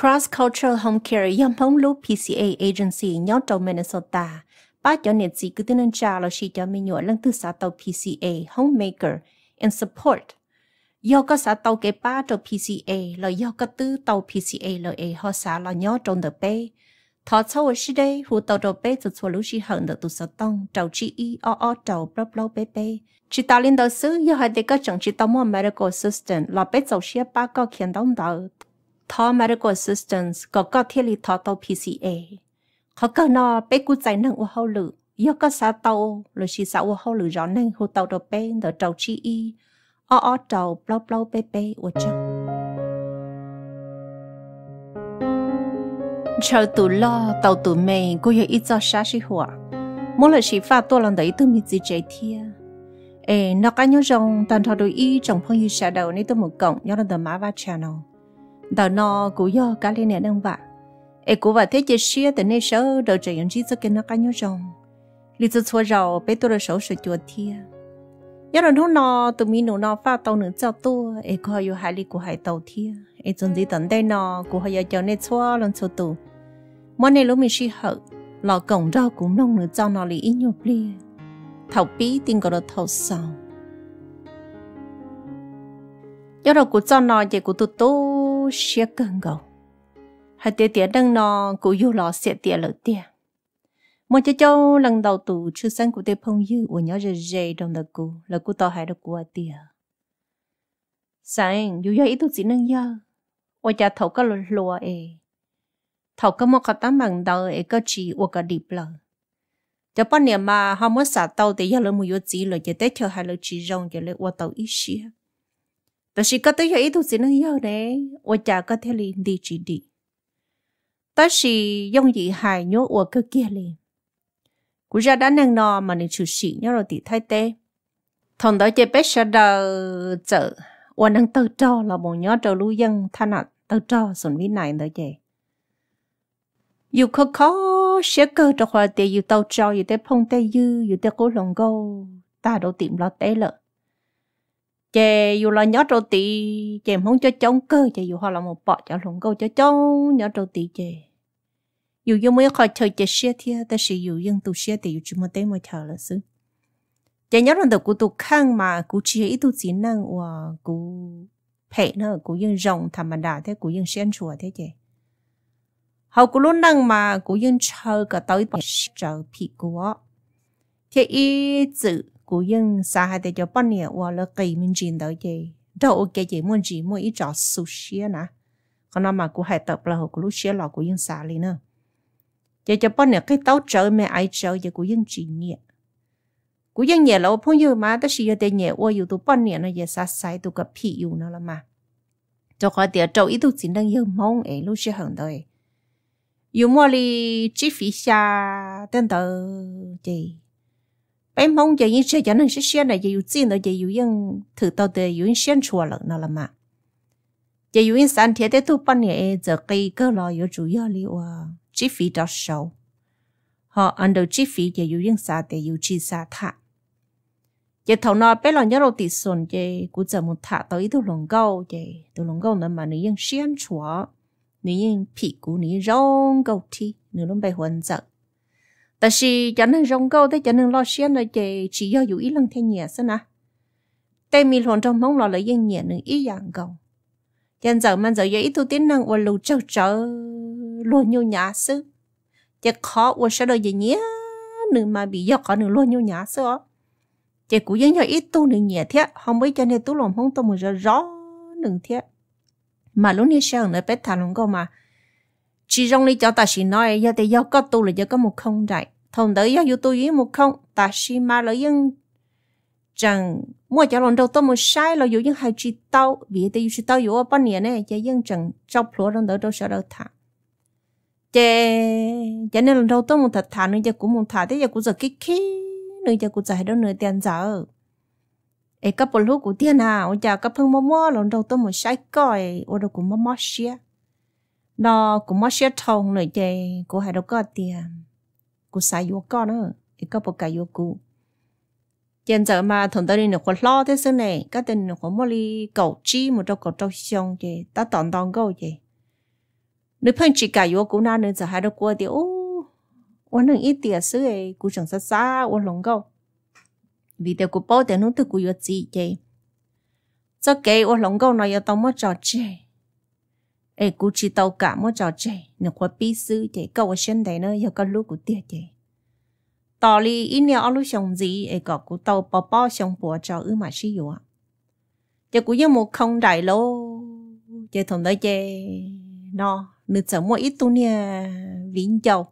Cross Cultural Home Care yam phong lu PCA agency nhau trong Minnesota ba cho nền chỉ cứ tin cha là chỉ cho mình nhớ lần thứ sáu tàu PCA homemaker and support do có sáu tàu cái ba trong PCA là do có tư tàu PCA là ấy họ sáu là nhau trong the bay. thọ sau ở đây đây hụ tàu đầu bay từ chỗ lũ chỉ hận được tụ sáu tông trâu chỉ y o o trâu bắp blau bê bê. chỉ ta lên đầu sư, do hai để các chẳng chỉ tàu mua medical assistant là bé giàu xe ba có khiến đóng đầu thọ medical assistance, có có thiết lý thọ tàu PCA họ có nó, bé cú chạy năng u hậu lử. Do có xã tàu rồi chỉ xã u hậu lử rõ nên hụ tàu đồ bé đỡ trâu chi y. O o trâu, blau blau bé bé u chẳng chờ tụ lo, tàu tụ mày cô yêu ít cho sát sĩ hỏa mỗi lần chỉ pha tôi lần đấy tôi mới chỉ chạy thia ê, nó cá nhau rong tàn thọ đôi y trong phong yêu xa đầu nên tôi một cộng nhau là tờ má va channel đó nó cú yo cá lên nè đang vạ. Ê, cú vạ thế chỉ xia từ nay sớ đợi chạy những chi cho cái nó cá nhau rồng lý do xua rau bé tôi là số sự chuột thia. Nhớ là lúc nó tụi mình nó pha tàu nữa cho tôi ê, cú hay hai lý cú hai tàu thia. Ê chuẩn gì tận đây nọ cú hay cho nên xua lần xua tụ mỗi ngày lúc mình xí hở, lò cổng rau cũng nông nữa cho nó lý nhục lia thầu bí tin gọi là thầu sao do đó cũng cho nó chỉ cũng tụt yêu xia cần gầu hai tiệt tiệt đang nọ cụ yêu lò xia tiệt lỡ tiệt một cháu cháu lần đầu tù chưa sang cụ tê phong dư của nhỏ rề rề đồng đặc cụ là cụ tỏ hai đặc cụ à tiệt sáng dù do ý tôi chỉ năng dơ ôi cha thầu có lùa lùa ê thầu có một cái tấm bằng đầu ê có chỉ ua có điệp lờ cho bao niệm mà họ muốn xả tàu thì giờ là một yếu chỉ là chỉ tết cho hai lỡ chỉ rong cho lấy ua tàu ít xia ta chỉ có tới ấy thôi xin nó yêu đấy. Ô chả có thể liền đi chỉ đi. Ta chỉ dùng gì hài nhớ ô cơ kia liền cú ra đã nâng nò mà nên chú sĩ nhớ rồi thì thay tê. Thằng đó chơi bé sợ đờ chợ. Ô nâng tơ trò là một nhớ trò lưu dân tha nặng tơ trò sồn vi này nữa vậy dù khó khó sẽ cơ trò hòa tê, dù tàu trò, dù tê phong tê dư, dù tê cố lòng gâu ta đâu tìm lo tê lợi chè dù là nhớ trâu tì chè không cho chống cơ chè dù họ là một bọ cho lùng câu cho chống nhớ trâu tì chè. Dù dù mới khỏi chơi chè xe thia, ta sẽ dù dân tu xe thì dù chỉ một tế mới chờ là sư chè nhớ lần đầu cụ tu khang mà cụ chỉ ít tu chỉ năng và cụ phệ nữa cụ dân rồng thầm đà thế cụ dân sen chùa thế chè. Hậu cụ luôn năng mà cụ dân chờ cả tới bằng chờ bị của thế ý dự 古英啥还得叫半年，我了给们见到的，到我给姐们姐们一找熟悉呢，可能嘛古还得不了，古路些老古英啥哩呢？也就半年给到找没挨找，也古英几年。古英也老朋友嘛，但是有点年，我有都半年了，也啥啥都个屁用了了嘛。cho khỏi tiệt trâu ít tu chỉ đang yêu mong ấy lúc sẽ hưởng đời yêu mua li chi phí xa tên tờ chị bé mong giờ yên xe giờ nên sẽ xe này giờ yêu chín rồi giờ yêu yên thử tao để yêu yên xe chùa lợn nào là mà giờ yêu yên sáng thiệt để tu ban ngày giờ cây cơ lo chủ yếu li wa chi phí đó sâu họ ăn đầu chi phí giờ yêu yên sáng để yêu chi sáng thả giờ thầu nó bé lo nhớ đầu tịt giờ cũng giờ muốn thả tới ít tu lồng câu giờ tu lồng câu nữa mà nữ yên xe chùa nữ yên phí cũ nữ rong câu thi nữ luôn bé 但是 cho nên rong câu thế cho nên lo xuyên là chỉ chỉ do dù ý lăng thay nhẹ sao nè tay mi luôn trong mong lo là yên nhẹ nữa ý dạng cầu chân giờ man giờ giờ ít tu tiến năng và lù trâu trở luôn nhau nhã sư chỉ khó và sẽ đợi gì nhé nữa mà bị do có nữa luôn nhau nhã sư chỉ cú dân giờ ít tu nữa nhẹ thế không biết cho nên tu lòng không tu giờ rõ nữa thế mà lúc này sao nữa bé thà lòng câu mà chỉ rong lý cho ta chỉ nói, giờ thì giờ có tu là giờ có một không đại thông tới do tu với một không, ta chỉ mà là những chẳng mua cho lòng đầu tôi một sai là dù những hai chỉ tao vì thế chỉ tao dù bao nhiêu này giờ những chẳng trong lúa trong đó đâu sợ đâu thả. Chỉ cho nên lần đầu tôi một thật thả nữa giờ cũng một thả thế giờ cũng giờ kích kích nơi giờ cũng giải đâu nơi tiền giờ. Ấy các bộ lúc của tiền à ôi chả các phương mò mò lần đầu tôi một sai coi, ôi đâu cũng mò mò xia đó cũng mất xia thông nữa chứ. Cô hay đâu có tiền. Cô xài vô con nữa thì có bộ cái vô cụ hiện giờ mà thằng ta đi nó khoa lo thế xưa này. Các tên khoa mò li cầu chi, một trong cầu trong xong chứ ta tòn tòn câu chứ nếu phân chỉ cả vô cũng na nữa, giờ hai đâu có tiền ô ôn nâng ít tiền xứ ấy. Cô chẳng xa xa ôn lòng câu vì tiền cô bỏ tiền nó tự cô vô gì chứ cho cái ôn lòng câu nó giờ tao mất trò chơi ấy cú chỉ tàu cả mất trò chơi nó qua bí sư vậy câu ở trên đấy nó giờ có lúc của tiệt vậy tỏ li ít nhiều ở lúc sống gì ấy có cú tàu bao bao sống bùa cho ư mà sử dụng giờ cú như một không đại lô giờ thằng đấy giờ nó nữ giờ mua ít tu nè, vĩnh châu.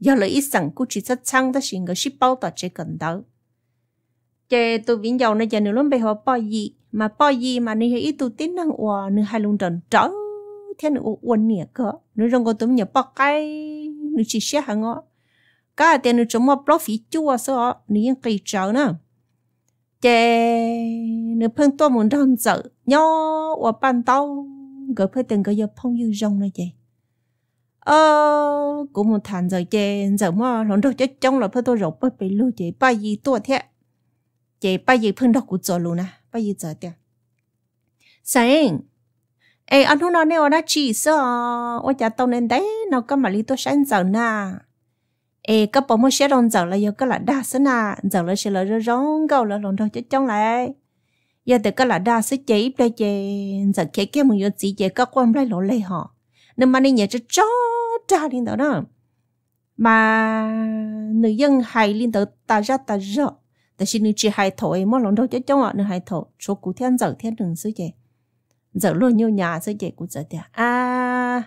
Giờ là ít sẵn cú chỉ rất chăng ta xin người ship bao tỏ chỉ cần đó giờ tu vĩnh châu này giờ nữ luôn bây họ bao gì, mà bao gì mà nữ ít tu tin năng hòa nữ hai luôn trần trở thế nữ uốn nhẹ cơ nữ rong có tụm nhẹ bao cái nữ chỉ xe hàng ngõ cả tiền nữ chúng mà profit chua sao nữ yên cây trở nữa chè nữ phân to muốn đòn sợ nhỏ và bàn tao gỡ phải cái giờ phong như rong nữa chè ờ cũng một thằng giờ chè giờ mà lòng đầu chết trong là phải tôi rộp phải bị lưu chè ba gì tua thế chè ba gì phân đọc của giờ luôn nè, ba gì giờ thế sáng ê, anh nào chỉ nên mà sáng na ê giờ cái là đa số na sẽ rong đầu lại. Giờ cái là đa số chế đây chế giờ cái cái mình chỉ chế các quan lại lộ lệ họ. Nên mà nên nhớ cho cho ra lên đó đó. Mà nữ dân hay lên đó ta ra ta ra แต่ xin nữ chỉ hay thổi mà lần đầu chết trong họ nữ hay thổi. Số cụ thiên giờ thiên đường xứ chế giờ luôn nhiều nhà sẽ chế cũng giờ tiệt. à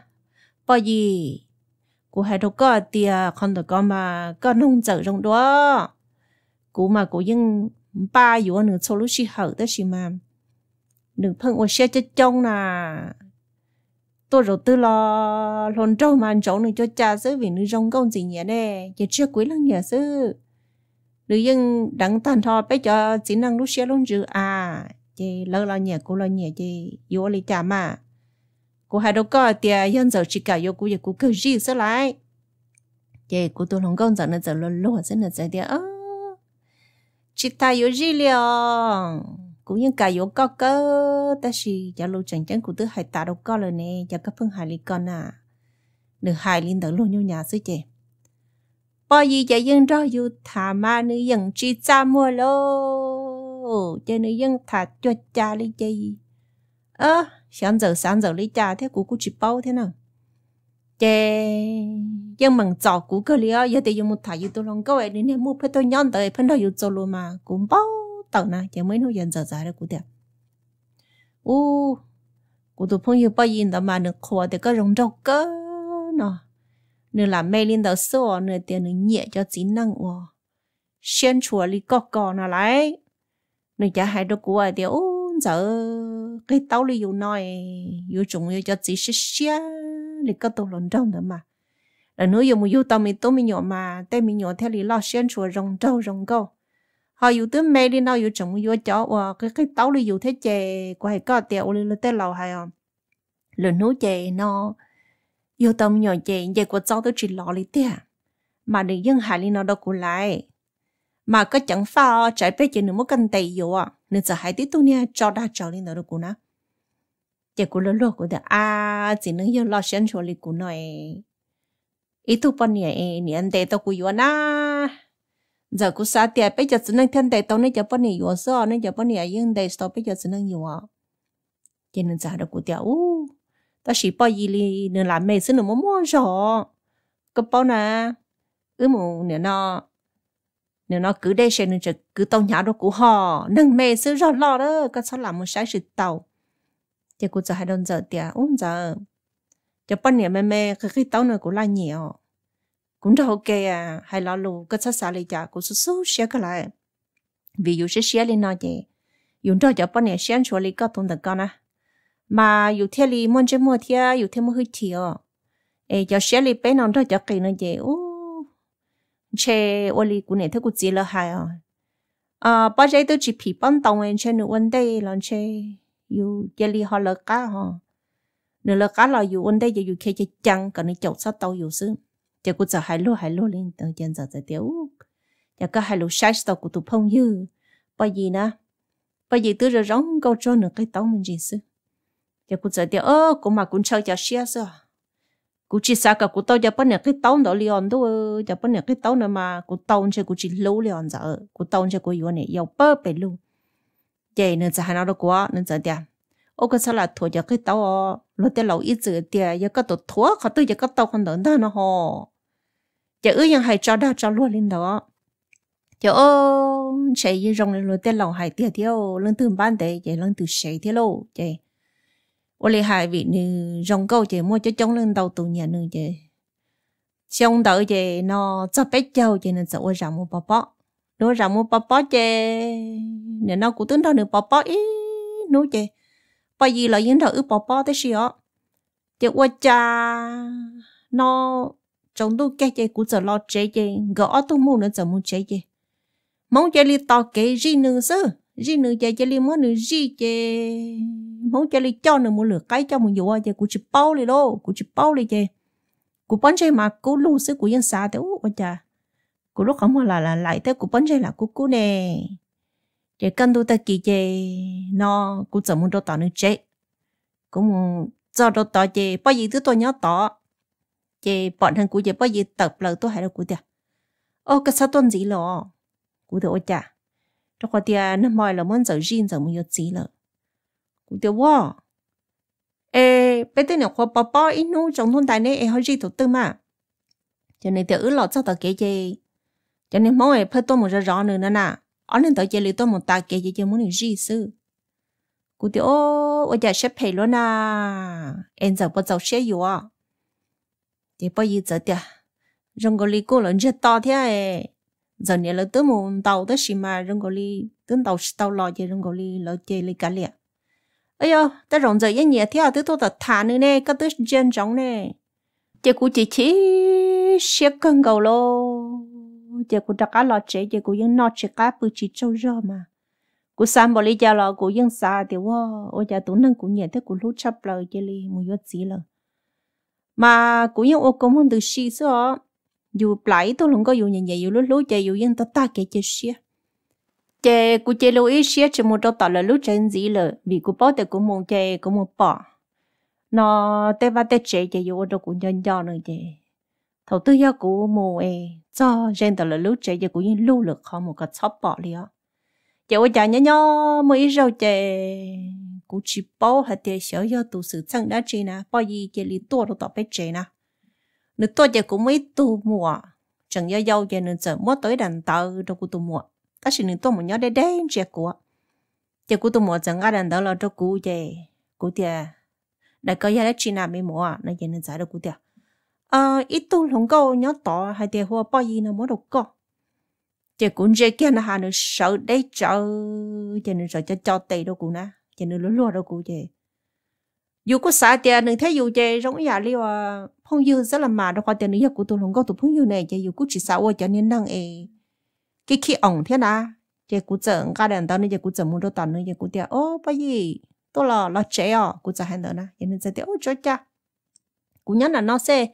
bao gì cụ hay đâu có tiệt, không được có mà có nông giờ trong đó cụ mà cụ nhưng ba yếu nữa số lúc xí hở đó xí mà đừng phân của xe cho trong nà tôi rồi tư lo lồn trâu mà chỗ nữa cho cha sứ vì nữ rong công gì nhỉ nè giờ chưa cuối lần nhỉ sứ nữ dân đặng tàn thọ bây giờ chỉ năng lúc xe luôn chứ à chị lỡ lo nhẹ cô lo nhẹ chị yêu li trả mà. Cô hai đâu có tiền dân giờ chỉ cả yêu cô giờ cô cứ gì sẽ lại. Chị, cô tôi không công giờ nó giờ lo lo sẽ nó giờ tiền ơ chỉ ta yêu gì liền cũng như cả yêu có cơ. Ta chỉ giờ lâu chẳng chẳng cô tôi hai ta đâu có rồi nè giờ các phương hai lý con à. Nửa hai lý đỡ luôn nhau nhà sư chị. Bao gì giờ dân đó yêu thả mà nữ dân chỉ cha mua luôn lô chơi nữ dân thả cho cha lý chơi ơ, sáng giờ sáng giờ lý cha thế của cô chỉ bao thế nào? Chè, dân mừng trò của cơ liệu giờ thì dùng một thải dùng tôi lòng câu ấy nên mua phải tôi nhon tới phân đầu dùng cho luôn mà, cũng bao tàu na chỉ mới nói dân giờ giờ đó của tiệt u của tôi phong yêu bao nhiêu đó mà được khoa thì có rong rau cơ nó nữa là mê lên đầu số nữa tiền nữa nhẹ cho chính năng ô xuyên chùa lý cọ cọ nó lại nên chả hai đứa của thì u giờ cái tàu li yêu nói yêu chúng yêu cho chị xí xí li có tôi lần trong nữa mà. Là nếu yêu một yêu tao mình tôi mình nhỏ mà tay mình nhỏ theo lý lo xuyên chùa rồng trâu, rồng câu. Họ yêu tới mẹ đi nào yêu chúng yêu cho và cái cái tàu li yêu thế chè của hai có tiền li tới lầu hay không? Là nếu chè nó yêu tao mình nhỏ chè chè của cháu tôi chỉ lo lý tiền mà đừng dân hại li nó đâu cũng lại mà có chẳng pha trái bê chè nữa mất cần tay yếu à nên giờ hai tí tu nha, cho đa cho lên nó đâu cũng nè. Chè lo lỡ lỡ của à chỉ nên yêu lo xuyên cho li của nó ít tu bao nhiêu nè anh đây tao cũng yếu na giờ cũng xa tiệt bây giờ chỉ nên thiên đại tao nên giờ bao nhiêu số nên giờ bao nhiêu yên đại số bây giờ chỉ năng nhiều à cho nên giờ được của tiệt u ta chỉ bao nhiêu li nên làm mấy xin nó mua rõ cái bao nè. Ư mù nếu nó nếu nó cứ đây xem nên chỉ cứ tàu nhỏ đó của họ, nâng mẹ sư rõ lo đó có sao làm một sai sự tàu. Thì cô giờ hai đơn giờ tiệt u giờ cho bao nhiêu mẹ mẹ cái cái tàu này của là nhiều cũng rất ok à hay là lù có sao xa lý chả cũng số số xe cái lại. Vì dù sẽ xe lên nó gì dùng cho cho bọn này xe cho lý có tông được con à mà dù thế lý muốn chơi mua theo dù thế mua hơi thiểu ê, cho xe lý bé nó cho cho cái nó gì ô che ô lý của này theo của gì là hay à à bao giờ tôi chỉ bị bắn tông em chơi nữa vấn đề là chơi dù giờ lý họ lỡ cá ha nu lỡ cá la yu vấn de ye yu ke chơi chăng còn nó chậu sao tàu yu xứ. Giờ cũng giờ hai lô hai lô lên từ chân giờ giờ tiểu ya có hai lô sai tàu của tụ phong yu ba yi na ba yi tôi rồi rong câu cho được cái tàu mình gì sư giờ cũng giờ tiểu ơ cũng mà cũng chơi cho xe sao cú chỉ sao cả cú tao giờ bên này, cái tao đó liền đó giờ bên này, cái tao nữa mà cú tao chơi cú chỉ lâu liền giờ cú tao chơi cú yêu này, yêu bơ bể luôn. Vậy nên giờ hai đó quá, nên giờ đi ô, cái sao là thua ờ, giờ cái tao nó tới lâu ít giờ đi giờ cái tao thua khó tới giờ cái tao không đỡ đó nó ho giờ ư yang hay cho đó cho luôn lên đó. Giờ ô chạy như rong lên rồi tới lâu hay tiệt theo lần từ ban đấy giờ lần từ chạy theo lâu vậy ô hai vị nữ rong câu chị mua cho chống lên đầu tù nhà nữ chị xong đợi chị nó cho bé châu chị nên sợ ô rằng mua bò bò nó rằng mua bò bò chị nè nó cũng tính đâu nữa bò bò ý nó chị bởi vì là những đầu ư bò bò thế gì ạ chị ô cha, nó trong tôi cái chị cũng sợ lo chế chị gõ tôi mua nữa sợ mua chế chị mong chị li to gì nữa chứ gì nữa chị chị li mua nữa gì chị muốn chơi li cho nữa muốn lửa cái cho một nhiều à, chơi cũng chỉ bao li đó cũng chỉ bao li chơi cũng bắn chơi mà cú lù sức cũng yên xa thế ôi cha cú lúc không mà là là lại thế cú bắn chơi là cú cú nè. Chơi cân đôi ta kỳ chơi nó cú chẳng muốn đâu tao nữa chơi cú muốn cho đâu tao chơi bao giờ thứ tôi nhớ tao chơi bọn thằng cú chơi bao giờ tập lời tôi hay là cú tiệt ô, cái sao tuần gì lo cú thì ôi cha trong khoa tia, nó mỏi là muốn giờ riêng giờ muốn gì là cũng tiêu wo ê, bé tên nhỏ khoa bò bò ít nu trong thôn tài này hơi gì thủ tư mà. Cho nên tiêu ứ lọt cho tờ kế gì cho nên mỗi phải tôi một rõ nữa nè nà ở nên tờ chơi li tôi một ta kế gì cho muốn được gì sư. Cũng tiêu ô ở nhà sẽ phải luôn à. Em giờ bắt đầu sẽ yêu à thì bây giờ tiêu rong gọi li cô lớn rất to thế à. giờ này là tới muốn tàu tới xí mà rong gọi li tới tàu tàu lò chơi rong gọi li lò chơi li cả liệt ấy yo ta rộng giờ yên nhẹ theo à, tới tôi ta thả nữa nè, có tới chân giống nè. Chị cụ chỉ chỉ xếp cân cầu lô. Chị cụ đặt cá lò chế chị cụ yên nọ chế cá bự chỉ trâu rơ mà. Cụ san bỏ lý cha lò cụ yên xa thì wow ôi cha tụi nâng cụ nhẹ thế cụ lút chấp lời chơi li mùi chút gì lờ. Mà cụ yên ô công hơn từ xí xưa dù lại tôi không có dù nhẹ nhẹ dù lúc lúc chạy dù yên ta ta kể chơi xia chè cụ chè lưu ý xía chỉ một đâu tỏ là lúc chân gì lợ vì cụ bỏ thì cụ muốn chè cụ muốn bỏ nó tê va tê chè chạy vô đâu cũng nhân do nữa chè thầu tư gia cụ mù ê cho gen tỏ là lúc chè chè cụ yên lưu lực không một cái chóp bỏ liền chè ôi chà nhá nhá mới rồi chè cụ chỉ bỏ hết tiền xíu do tụ sự chân đã chơi nè bao gì chạy li tua đâu tỏ bé chạy nè nữ tôi giờ cũng mới tu mùa chẳng nhớ dâu giờ nữa, giờ mua tới đàn tàu đâu cũng tu mùa ta chỉ nữ tôi một nhớ để đây chị của chị cũng tôi một chẳng ai đàn đó là cho cũng giờ cũng tiệt đã có gia đình chị nào mới mua nó giờ nữ giải được cũng tiệt à ít tu không có nhớ tỏ hay tiệt hoa bao gì nó mới được có chị cũng giờ kia nó hà nữ sợ đấy chờ chị nữ sợ cho cho tây đâu cũng nè chị nữ lúa lúa đâu cũng vậy dù có xã tiền đừng thấy dù chơi giống nhà liu à phong yêu rất là mà đâu có tiền nữa của tôi không có tụ phong yêu này chơi dù cũng chỉ xã hội cho nên đang ấy cái khi ổng thế na chơi cú chở cả đàn tao nên chơi cú chở muốn đâu tao nên chơi cú tiệt ô bao gì tôi là là trẻ à. Cú chở hàng đó. Na cho nên chơi tiệt ô cho cha. Cú nhớ là nó sẽ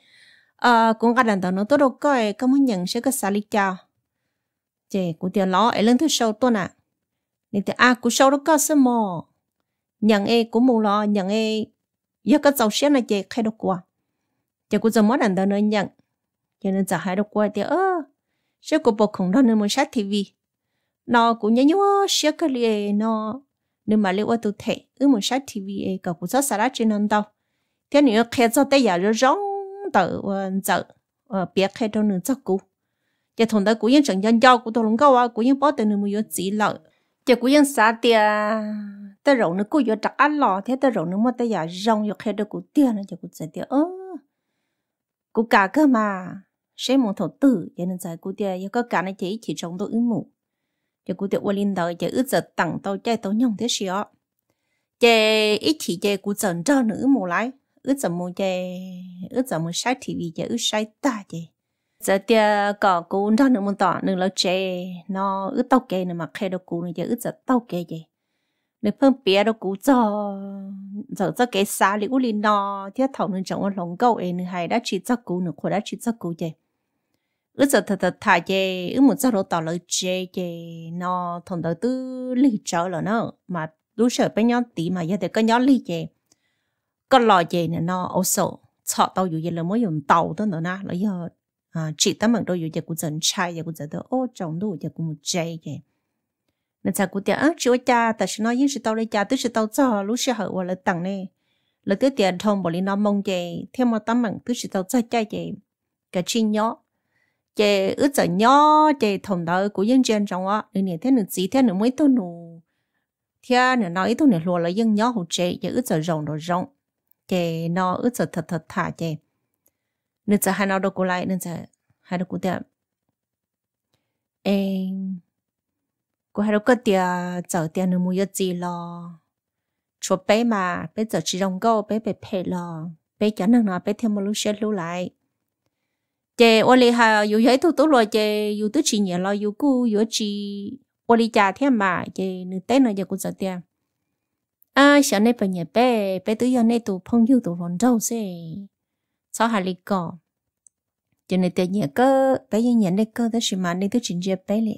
ờ, à cũng cả đàn tao nó, tôi đâu coi có muốn nhận sẽ có xả lý cha chơi cú tiệt lo ấy lên thứ sâu tôi nè. Nên thì à cú sâu đó có sớm mò. Nhận ấy cú muốn lo, nhận ấy giờ có dầu xe này chị khai được qua chị cú chở mất đàn tao nữa nhận. Cho nên chả hai được qua tiệt ơ sẽ có bộ khủng đó nên muốn sát TV, nó cũng nhớ nhớ sẽ cái liền nó. Nên mà liệu tôi thể ư muốn sát TV ấy cả cũng rất xa trên nó đâu thế nữa khai cho tay giờ rồi rong tờ giờ biết khai đâu nữa chắc cũ giờ thằng đó cũng yên chẳng nhân giao của tôi luôn câu à cũng yên bỏ từ nữa mới chỉ lợi. Giờ cũng yên xa tiền ta rộng nó cũng có chắc ăn lò thế ta rộng nó mà ta giả rong có khi được cũng tiền nó cho cũng sẽ tiền ơ cũng cả cơ mà sẽ muốn thầu tử, cho nên giải cũng tiền có cả này chỉ chỉ trong tôi ứng mù cho cũng tiền qua linh đời cho ước giờ tặng tôi chạy tôi nhung thế xíu chơi ít chỉ chơi cũng dần cho nữ mù lại ước giờ mù chơi ước giờ mù sai thì vì chơi ước sai ta chơi giờ tia có cũng cho nữ muốn tỏ, nữ là chơi nó ước tao kê nữa mà khi đó cũng nữa chơi ước giờ tao kê chơi nếu phương bia đó cũng cho, giờ cho cái xa li u li nó, thiết thầu nên chẳng quan lòng câu ấy nữa hay đã chỉ cho cú nữa khỏi đã chỉ cho cú chứ ước giờ thật thật thà chê ước một giờ đó tao lời chê chê nó thằng đầu tư lì trở là nó. Mà đủ sợ bên nhau tí mà giờ thì có nhau lì chê có lo chê nè, nó ô sổ sợ tao dù gì là mới dùng tàu đó nữa na. Lấy giờ à chị ta bằng đôi dù giờ cũng dần chai giờ cũng giờ đó ô, chồng đồ giờ cũng một chê vậy nên sao cũng tiếc tiệt ớ chúa cha ta sẽ nói những sự tao lấy cha tức sự tao cho lúc sẽ hở là tặng nè. Là cái tiền thông bỏ đi nó mong chê theo một tấm bằng tức sự tao cho chê chê cái chi nhỏ chị ướt giờ nhỏ chị thùng đó của dân trên trong á nên nè thế nữa gì thế nữa mới tôi nụ thế nữa nói tôi nữa lùa là dân nhỏ hụt chị chị ướt giờ rộng đồ rộng chị nó ướt giờ thật thật thả chị nên giờ hai nó đâu có lại nên giờ hai đâu cũng tiệm em cô hai đâu có tiệm giờ tiệm nữa mua gì lo chuột bé mà bé giờ chỉ rong câu bé bé phê lo bé chẳng năng nào bé thêm một lúc sẽ lưu lại chị ô li hà yêu thấy thu tú rồi chị yêu tứ chỉ nhẹ lo yêu cu yêu chỉ ô li cha thêm mà chị nữ tên là giờ cũng giờ tiền. À sợ này bây giờ bé bé tứ giờ này tụ phong yêu tụ rộn rau xe sao hà li cỏ chị này tiền nhẹ cơ, bé giờ nhẹ này cơ đó chỉ mà, này tứ chỉ nhẹ bé li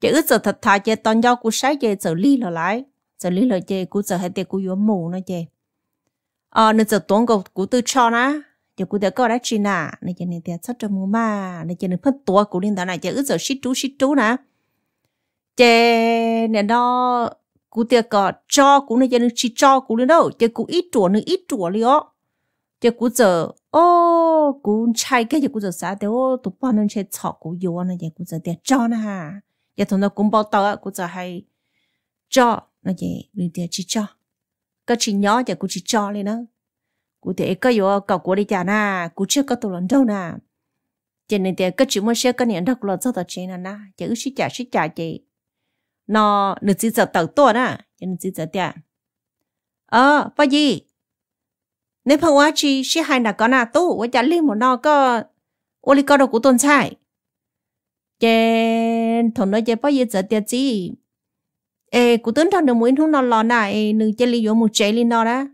chị ước giờ thật thà chị toàn giao của sai chị giờ li lo lại giờ li lo chị cũng giờ hai tiền cũng yêu mù nó chị à nữ giờ tuấn cầu cũng tư cho na giờ cụ đã có đã chi nà này cho nên thì sắp cho mua mà này cho nên phân tua cụ liên đó này giờ ước giờ xít chú xít chú nè chè này đó cụ tiệt có cho cụ này cho nên chỉ cho cụ liên đâu giờ cụ ít tuổi nữa ít tuổi li ó cô cụ giờ ô cụ chạy cái giờ cụ giờ sao thế ô tụ bao nên chè chọ cụ yêu này giờ cụ giờ tiệt cho nè ha giờ thằng nó cũng bao tao cụ giờ hay cho này giờ liên tiệt chỉ cho cái chỉ nhỏ giờ cụ chỉ cho liền đó cụ thể có yếu cậu của đi cha na, cụ chưa có tổ lần đâu na. Cho nên thì cái chuyện mới sẽ cái niệm đọc là cho tao chơi na chỉ ước chả sĩ trả chị. Nó, nữ chỉ giờ tàu to na cho nên chỉ giờ tiền. Ờ bao gì? Nếu phong hóa chi sĩ hai nà có na tu với trả liên một nó có ô li có đâu của tôn sai. Trên thằng nói chè bao giờ giờ tiền gì ê, cụ tính thằng đừng muốn không nó lo na, ê nữ chơi li vô một chơi li nó đó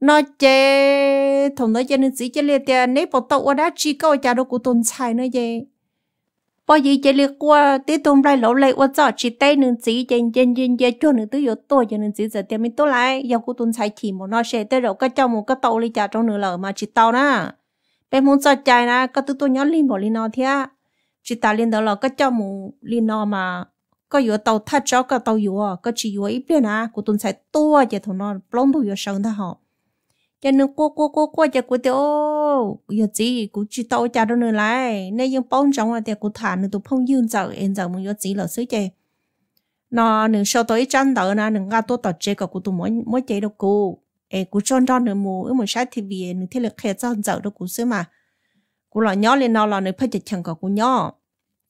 nó chế thằng nó chế nên chỉ chế liệt tiền nếu bỏ tàu đã chỉ có cha đâu cũng tồn tại nữa chế bao giờ chế liệt qua tí tôm lại lẩu lại qua cho chỉ tay nên chỉ trên trên trên trên cho nên tôi yếu tôi cho nên chỉ giờ tiền mình tôi lại. Giờ cũng tồn tại chỉ một nó sẽ tới rồi cái trong một cái tàu đi cha trong nửa lợ mà chỉ tàu na bên muốn cho chạy na cái tôi tôi nhớ liên bỏ liên nó thế chỉ ta liên đó là cái trong một liên nó mà có yếu tàu thắt cho cái tàu yếu cái chỉ yếu ít bên à cũng tồn tại tôi cho thằng nó plong tôi yếu sống đó họ cho nên cô cô cô cô cho cô tiêu giờ gì cô chỉ tao cha đâu nữa lại. Nên dùng bông trong là thì cô thả nữa tụ phong dương giờ, em giờ muốn giờ gì là sứ chơi nó nửa sau tới chân đỡ nè nửa ngã tôi tao chơi cả cô tụ mỗi mỗi chơi đâu cô. Ê, cô chọn cho nửa mù ở một sát thì vì nửa thế lực khẽ chân giờ đâu cô sứ mà. Cô là nhỏ lên nó là nửa phải chơi chẳng cả cô nhỏ.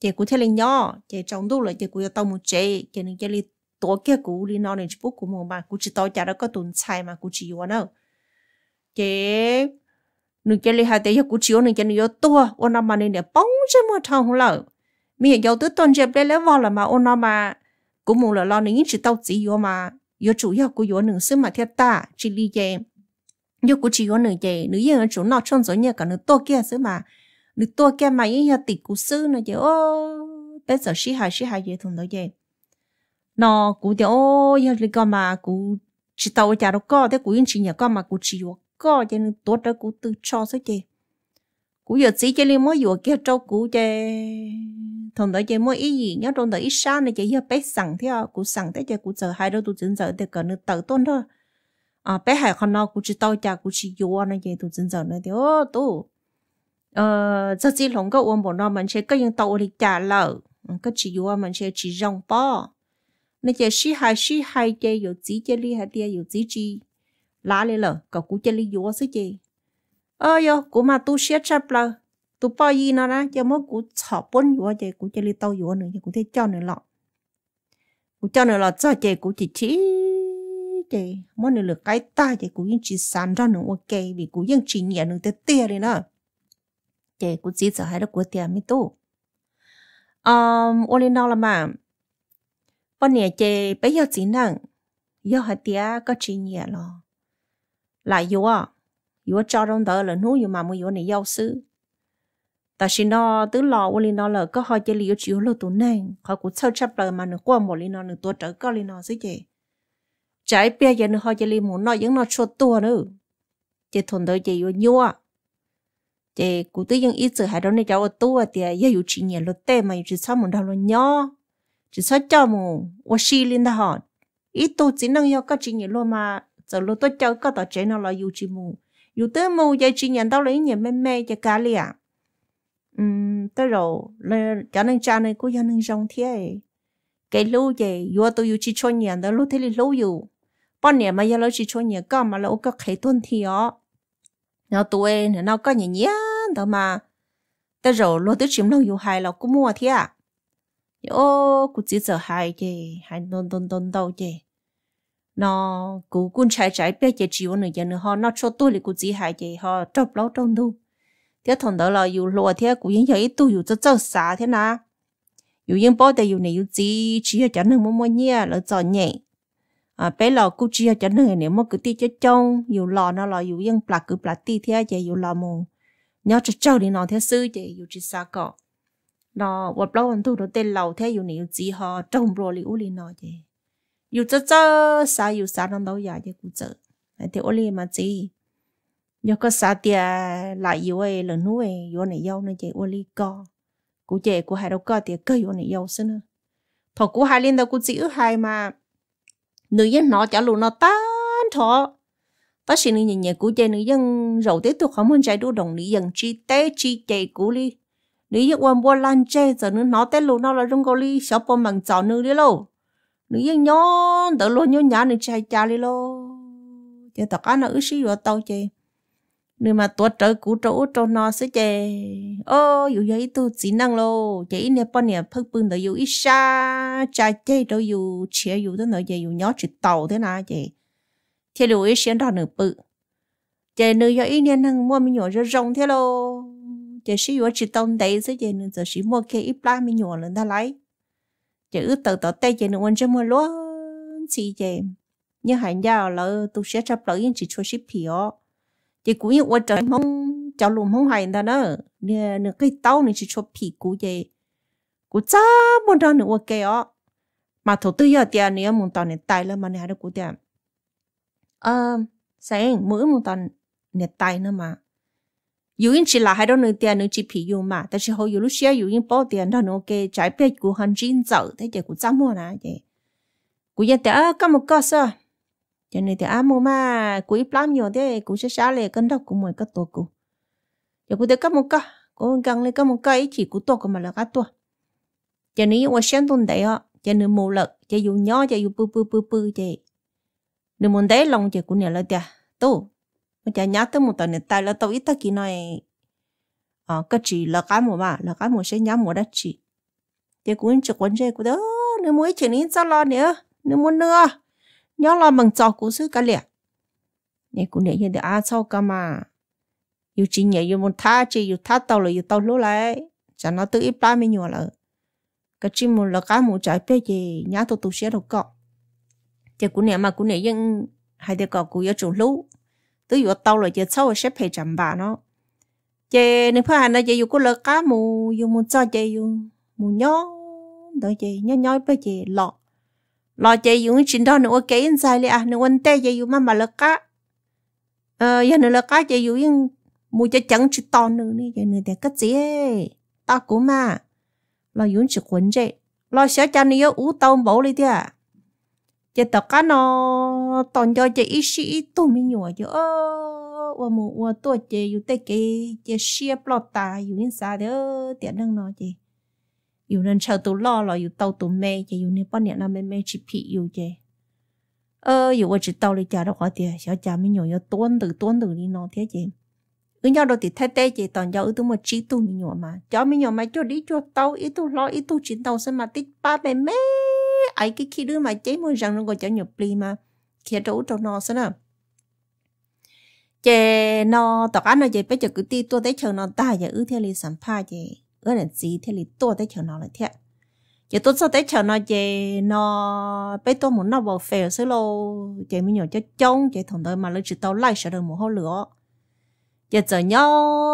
Chơi cô thế là nhỏ chơi trong đâu là chơi cô tao một chơi chơi nửa chơi đi tổ kia cô đi nó nương chỉ bút cô mà cô chỉ tao cha đó có tuần sai mà, cô chỉ yêu nó chế nụ chế li hai tế cho cú chiếu nụ chế nụ tua. Ôn năm mà nên để bóng trên mua thằng không lỡ mi hiện giờ tới tuần chế lấy lấy vào là mà ôn năm mà cũng muốn là lo những chỉ tao chỉ vô mà. Vô chủ yếu cú vô nụ xứ mà thiệt ta, chỉ li chế vô cú chiếu nụ chế nụ yên chủ nó trong rồi nhá cả nụ to kia xứ mà. Nụ to kia mà yên tị cú sư nụ chế ô bây giờ xí hai xí hai gì thùng đó chế nó cú thì ô giờ li cái mà, cú chỉ tao chả đâu có, thế cú yên chỉ nhà có mà cú chiếu có cho nên tốt đó cụ từ cho số chị cụ giờ chỉ cho nên mới vừa kia trâu cụ chè thằng đó chè mới ý gì, nhớ trong đó ít xa này chè giờ bé sẵn thế à cú sẵn thế chè cụ chờ hai đứa tụi chân giờ để cần tự tôn thôi. À bé hai con nó cụ chỉ tao cha cụ chỉ vô này chè tụi chân giờ này thì, ô tu ờ giờ ừ, chỉ lòng cái uống bọn nó mình sẽ có những tàu đi trả lợ cái chỉ vô mình sẽ chỉ rong bò nên chè sĩ hai sĩ hai chè giờ chỉ chè li hai tia giờ chỉ chỉ lá lê lờ cậu cũng chơi lý dúa sứ gì ơ yo cũng mà tu xét chấp lờ, tu bao gì nó đó cho mốt cũng chọ bốn dúa chơi cũng chơi lý tàu dúa nữa cũng thấy cho nữa lọ. Cũng cho nữa lọ cho chơi cũng chỉ chỉ chơi mốt nữa được cái ta chơi cũng chỉ sàn ra nữa ok vì cũng vẫn chỉ nhẹ nữa tới tia đi nữa chơi cũng chỉ sợ hai đứa của tiền mới tu. Um ô lên đâu là mà. Bọn nè chơi bây giờ chỉ năng. Giờ hai tia có chỉ nhẹ rồi lại yếu à yếu cho trong tờ là nuôi mà mua yếu này giáo sư ta xin nó, tứ lò của linh nó là có hai cái liều chịu lo tụi này họ cũng sâu chấp lời mà nó qua một linh nó nó tua trở có linh nó gì vậy trái bia giờ nó hai cái liều muốn nó vẫn nó chua tua nữa. Chị thôn đó chị yêu nhua. Chị cụ tự nhiên ít giờ hai đó này cháu tu thì giờ yếu chỉ nhẹ lo tê mà chỉ sao muốn đâu lo nhó. Chỉ sao cho mù 我 xí lên đó họ ít tu chỉ năng yếu có chỉ nhẹ lo mà giờ lo tôi cháu có tao chế nó là yêu chỉ mù. Yêu tới mù giờ chỉ nhận tao lấy nhẹ mê mê cho cá lì à ừm, tới rồi. Là cho nên cha này cũng cho nên rong thế cái lâu vậy yêu tôi yêu chỉ cho nhận đó, lúc thế là lâu yêu bao nhiêu mà giờ lo chỉ cho nhận có mà lo có khởi tuân thì ó. Nó tuổi nó có nhẹ nhẹ đó mà. Tới rồi lo tới chìm lâu yêu hài là cũng mua thế à ô cũng chỉ sợ hai chứ hai đôn đôn đôn đâu chứ nó cú cũng chạy chạy bé chỉ chịu nữa giờ nữa, họ nó cho tôi thì cú chỉ hai giờ họ chấp lâu trong đâu thế thằng đó là yêu lo thế nhân giờ ít tôi yêu cho cho xa thế nào. Yêu yên bao đây yêu này yêu chỉ chỉ cho nên mua mua nhẹ là cho nhẹ. À bé là cú chỉ cho nên nếu mà cứ đi cho trong yêu lo nó là yêu yên bạc cứ bạc đi thế giờ yêu lo mù. Nhớ cho cháu đi nó thế sư chứ yêu chỉ xa cọ. Nó vật lâu anh tu nó tên lâu thế yêu dù chỉ họ trồng rồi liu li nó chứ cho cho đâu cũng có lại yêu yêu đâu yêu nữa. Hai đâu chỉ hai mà dân nó luôn nó tan thọ ta xin nữ nhẹ nhẹ cú chè nữ dân rầu tế tục không muốn chạy đu đồng nữ dân chi tế chi chè cú li nữ yêu quan bua lan chê, giờ nữ nó luôn nó là trong câu li shop bom bằng chọn nữ đi lô nữ yên nhon đỡ luôn nhon nhà nữ chạy cha đi lo, chứ tất cả nó ước sĩ vào tàu chơi, nữ mà tuột trời cú chỗ trâu nó sẽ chơi, ô dù vậy tu chỉ năng lô. Chê nè bao nè phật bưng đỡ dù ít xa. Cha chơi đâu dù chia dù đó nơi chê yêu nhỏ chỉ tàu thế nào chơi, thế lưu ý xuyên đó nữ bự. Chê nữ yêu ít nè năng mua mình nhỏ cho rong thế lô. Chơi sử dụng chỉ tông đấy sẽ chơi nên giờ sử mua cái ít ba mình nhỏ lên ta lấy chỉ ước từ từ tay chỉ nên quan trọng mua luôn chỉ chỉ như hành giao là, tôi sẽ chấp lợi những chỉ cho ship hiểu chỉ cũng như quan trọng mong cho luôn mong hành ta nữa nè nè, cái tàu này chỉ cho phi cũ vậy cũ cha muốn đâu nữa ok ó. Mà thủ tư giờ tiền này muốn tao này tài là mà này được cũ tiền ờ sáng mỗi muốn tao này tài nữa mà. 有人只拿海多能点能只皮用嘛，但是后有路些有人包点他能给摘别股很真走，他结果怎么啦的？古也得啊，干么搞啥？cho nên thì à mua mà quý lắm nhiều thế cũng sẽ xả lệ cân đốc của mỗi cái tổ cụ giờ cũng được các một cái cũng gần lên các một cái chỉ của tổ của mà là các tổ cho nên tôi xem tuần đấy á cho nên mua lực cho dù nhỏ cho dù bự bự bự bự chứ nếu muốn đấy lòng cho cũng nhớ là tiền tổ mà chả nhớ tới một tuần này tại là tôi ít ta kỳ này, ờ cái chỉ là cái mùa mà là cái mùa sẽ nhớ mùa đó chỉ thì cũng chỉ quan chơi của đó nếu muốn chỉ nên sao lo nữa nếu muốn nữa nhớ lo bằng trò của sư cái liền này cũng để hiện được à sau cả mà yêu chỉ nhẹ yêu muốn tha chỉ yêu tha tàu là yêu tàu lúa lại chả nó tự ít ba mươi nhiều là cái chim một là cái mùa trái bê gì nhá tôi tôi sẽ đâu có thì cũng này mà cũng này nhưng hai đứa có cũng yêu trồng lúa tự yếu tàu rồi chỉ sau sẽ phải chậm bà nó chị nếu phải hành là chị yêu có lỡ cá mù yêu muốn cho chị yêu mù nhó đợi chị nhó nhó bây chị lọ lọ chị yêu chuyện đó nữa cái in sai liền à nữa anh tê chị yêu mà mà lỡ cá ờ giờ nữa lỡ cá chị yêu yên mù cho chẳng chỉ to nữa đi giờ nữa để cái gì ta cũng mà lọ yêu chỉ quấn chị lọ sẽ cho nữa ú tàu bảo đi thế chị tao cá nó toàn cho chị ít sĩ tu mi nhỏ chứ. Ơ và mù và tôi chị yêu tê cái chị xia plot ta yêu những xa đó tiện năng nó chị yêu nên chờ tôi lo lo yêu tàu tôi mê chị yêu nên bao nhiêu năm mê mê chỉ phi yêu chị ơ yêu chỉ tàu đi trả đâu có tiền sao trả mình nhỏ yêu tuôn từ tuôn từ đi nó thế chị cứ nhau đâu thì thay tê chị toàn cho tôi một chỉ tu mi nhỏ mà. Cho mi nhỏ mà cho đi cho tàu ít tu lo ít tu chỉ tàu xem mà tích ba mê mê ai cái khi đứa mà chế môi rằng nó gọi cho nhập li mà. Khi trâu trâu nó sao nào chè nó tất cả nó chè bây giờ cứ ti tua tới chờ nó ta giờ ư theo li sản pha chè. Ư là gì theo li tua tới chờ nó là thế chè tôi sau tới chờ nó chè nó bây tôi muốn nó vào phèo xứ lô. Chè mình nhỏ cho trông chè thằng đời mà lấy chỉ tao lại sợ được một hố lửa. Giờ giờ nhau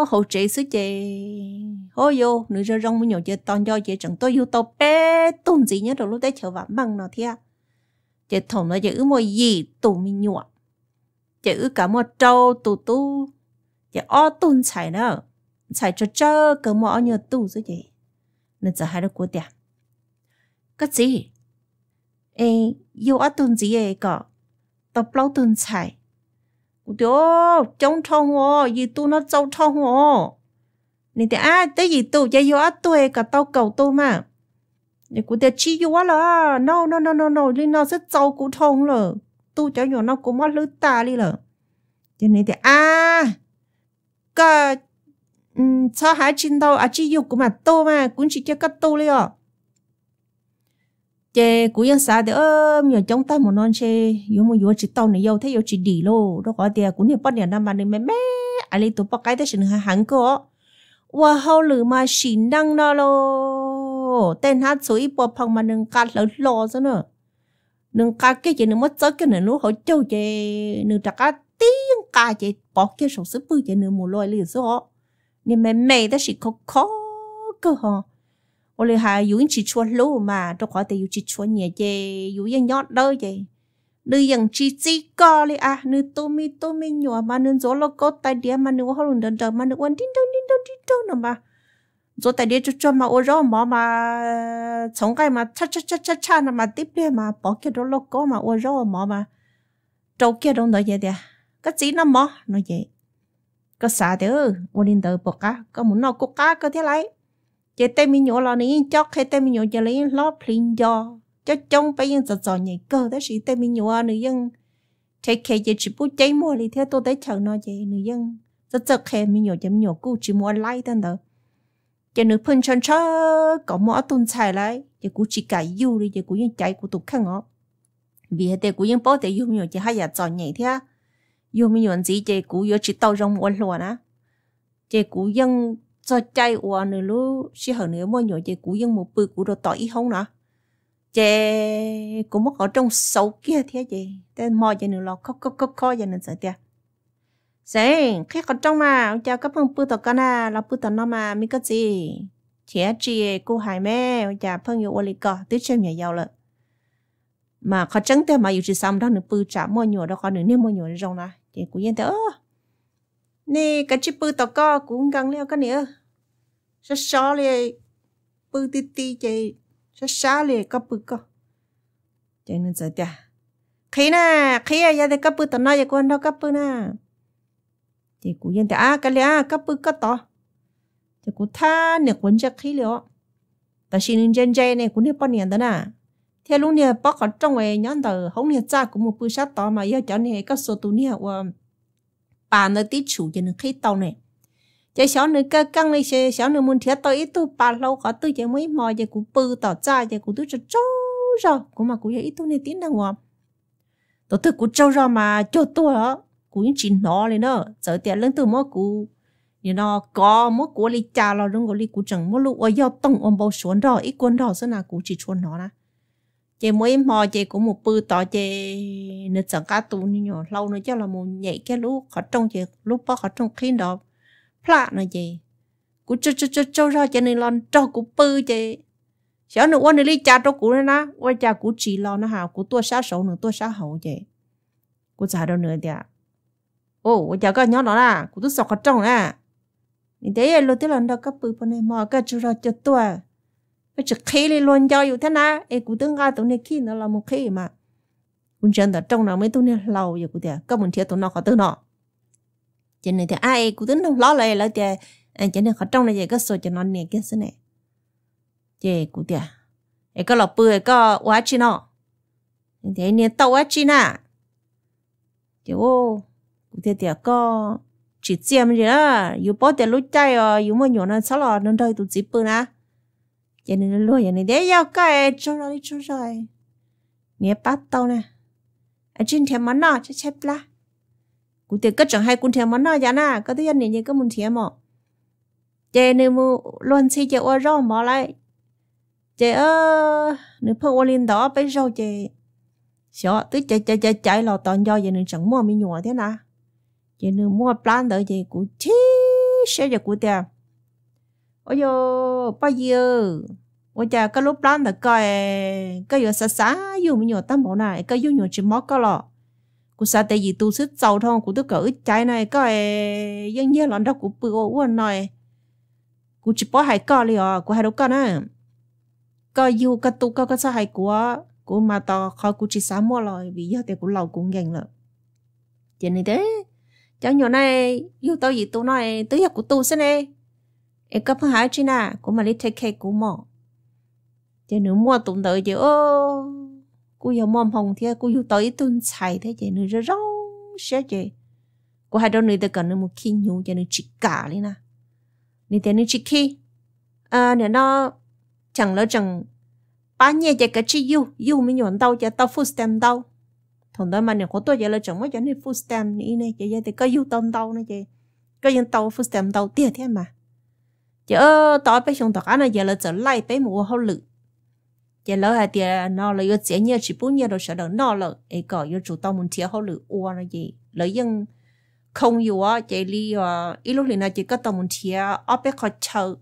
hậu chế xứ chè hô yo nữ ra rong mới nhổ chơi toàn do chơi chẳng tôi yêu tao bé tùng gì nhớ đầu lúc đấy chờ vả băng nó thia. Chơi thùng nó chơi ứ mồi gì tù mi nhọ chơi ư cả một trâu, tù tu chơi o tuần chạy nữa chạy cho cho cái mỏ nhiều tù rồi vậy nên giờ hai đứa của tiền cái gì? Ê yêu ở tuần gì ấy cả tập lâu tuần chạy ủa trông thong ô gì tu nó trông thong ô nên thế à thế gì tu chơi vô ở tuổi cả tao cầu tu mà. Để cụ thể chỉ vô là no no no no no nên nó sẽ trâu cụ thong rồi tu cho nhỏ nó cũng mất lứa ta đi rồi cho nên thế à cái um cho hai chín đâu à chỉ vô cũng mà tu mà. Cũng chỉ cho cái tu đi à chế cú yên xa thì ơ nhờ chống tay một non chê. Yếu một yếu chỉ tàu này yêu thế yếu chỉ đi lô. Đó có tiền cũng nhiều bắt tiền năm mà nên mẹ mẹ. À lấy tụ bắt cái thế sự hàng cơ. wow hậu lử mà xin đăng nó lô tên hát số ít bộ phăng mà nâng cắt lớn lo nữa nữa nâng cắt cái gì nữa mất cái nữa lúc họ châu chế nâng đặt cái tiếng ca chế bỏ cái số sức bự chế nữa một loại liền số nên mẹ mẹ đó chỉ khó khó cơ hả 我哋系有人去出路嘛，都可得有去出嘢啫，有人要到啫。 nữ yang chi chi co li à? Nữ tô mi tô mi nhỏ mà nữ gió lo có tay đĩa mà nữ hoa lùng đần đần mà nữ quan tin đâu tin đâu tin đâu nữa mà. Gió tay đĩa cho cho mà ô rõ mà mà sống cái mà cha cha cha cha cha nữa mà tiếp đi mà. Bỏ cái đó lo có mà ô rõ mà mà. Trâu kia đâu nữa vậy đi cái gì nó mà nó vậy. Cái xả thế ư? Ô đi tới bỏ cá có muốn nó cố cá có thế lấy. Chế tay mi nhỏ là nữ chắc cái tay mi nhỏ giờ lấy lo plin do cho chồng bây giờ giờ giờ nhảy cơ đó sĩ tên mình nhỏ nữ dân. Thế kệ chỉ chỉ bút chạy mua thì theo tôi tới chờ nó vậy nữ dân. Rất rất khi mình nhỏ chỉ mình nhỏ cũ chỉ mua lại tên đó. Chỉ nữ phân chân chớ có mua tuần xài lại. Giờ cũ chỉ cả yêu đi, giờ cũ những chạy của tụt khăn ngõ vì thế cũng những bỏ thế yêu mình nhỏ chỉ hai giờ giờ nhảy thế yêu mình nhỏ gì giờ cũ yêu chỉ tàu trong mua luôn á giờ cũ dân cho chạy qua nữa lúc chỉ hơn nữa mua nhỏ giờ cũng dân một bự cú đồ tỏi không nè chè cũng mất ở trong sâu kia thế gì? Thế mò chị nữa lo khó khó khó khó vậy nên sợ tiệt sẽ khi còn trong mà cha các phong bự tao cái na là bự tao nó mà mi có gì? Trẻ chị cô hải mẹ cha phong yêu oli có tứ chân nhà mà khó trắng thế mà yêu chỉ xong đó nữa bự trả mỗi nhỏ đó, khó nữa nếu mỗi nhỏ trong nè chị cũng yên thế ơ, nè, cái chip bự tao có cũng gần leo cái nữa sao sao le bự tít tít chị sa sa le có bự có chạy nên sợ tia khi na khi à giờ thì có bự tao nói giờ con đâu có bự na chị cũng yên à cái lẽ có bự có to chị cũng tha nè quân chắc khi liệu ta xin nên chân chân này cũng nên bao nhiêu đó nè. Theo lúc này bác ở trong ngoài nhón tờ không nè cha cũng một bự sát to mà giờ cho này, có số tu nè và bà nó tí chủ cho nên khi tàu này chỉ xóa nữ cơ căng này sẽ xóa nữ muốn thiệt tôi ít tu bà lâu khó tôi chỉ mới mò chỉ cũng bự tỏ chỉ cũng tôi cho trâu rồi. Cũng mà cũng ít tu này tiếng mà, cho tôi á cũng chỉ nó lên đó, giờ tiền lên từ mỗi cũng you know có mỗi của li cha lo rung của li cũng chẳng mỗi lúc ở tông ông bao xuống đó, ít quân đó sẽ là cũng chỉ chuồn nó nè mới mò chị cũng một bự tỏ chị nữa chẳng cá tu nhỏ lâu nữa cho là một nhảy cái lúc khó trong chị lúc bao khó trong khi đó plạ nó gì cú cho cho cho cho ra cho nên lon cho cú bự chị sợ nữa quan đi cha cho cú nữa na quan cha cú chỉ lo nó hào cú tua sát sầu nữa tua sát hậu chị cú trả đâu nữa đi à ô quan cha có nhớ nó là cú tôi sọc ở trong à你得也落地了，那个不不能嘛，个就说就多，个只开哩乱叫有他那，哎，古登个都那开那了么开嘛，我真的种了没都那老有古的，根本天都那好得那。 cho nên thì, ai cũng tính lo lại à, là thì cho nên họ trong này cái số cho nó nè, cái số này. Chị cũng tiệt cái cái lọ bự cái quá chi nó thế nè, tàu quá chi nè à. chị ô cũng tiệt tiệt có chỉ xem gì đó dù bỏ tiền lúc chạy à dù mà nhỏ nó sao là nó đợi tụi chị bự nè cho nên nó lôi vậy này để yêu cái, cho rồi cho rồi nè bắt tàu nè. Ở trên thềm mà nó chắc chép là cũng thể cất chẳng hay cũng thể món nào vậy na có thứ này như cái muốn thiệt mà chế nếu mu luôn xí chế ở rau mà lại. Chế ơ nếu phong ở lên đó bây giờ chế sợ tức chạy chạy chạy chạy lò toàn do vậy nên chẳng mua mi nhỏ thế na chế nếu mua plan đó chế cũng chi sẽ cho cụ thể ôi yo bao giờ ôi cha cái lúc plan đó coi cái giờ sáng sáng yo mi nhỏ tâm bộ này cái yo nhỏ chỉ mất cái lọ cú sa tê gì tu sức giàu thôi cú tôi cỡ trái này, có dân nhớ lần đó cú bự uốn này. Cú chỉ bỏ à, hai co liền cú hai đâu co nữa có yêu cái tu, có cái sao hai cú cú mà to khó cú chỉ sáng mua rồi, vì giờ thì cú lâu cũng gần rồi chuyện này thế, cháu nhỏ này yêu tao gì tu nói tới giờ cú tu xem này. Em có phải hai chứ nè cú mà đi take care cú mỏ cho nên mua tụng tới chứ ô cô yêu mom hồng thế cô yêu tới tuần chạy thế chứ nữa rong sẽ chị. Cô hai đôi nữa ta cần một khi nhủ cho nên chỉ cả đi nè nên thế nên chỉ khi à nếu nó chẳng lỡ chẳng ba nhẹ chỉ cái chỉ yêu yêu mình nhọn đâu cho tao full stem đâu thằng đó mà nếu có tôi giờ là chẳng mới cho nên full stem này này chỉ giờ thì có yêu tâm đâu nữa chị. Có những tàu full stem đâu tiếc thế mà. Chứ tao bây giờ tao cái này giờ là trở lại bé mùa hậu lự giờ lỡ hai tia nó là yêu chế nhiều chỉ bốn nhiều rồi sợ đỡ nó là ấy có yêu chủ tao muốn chia hậu lửa ua là gì lỡ nhưng không yêu á chỉ li à ít lúc này là chỉ có tao muốn chia ở bên khó chờ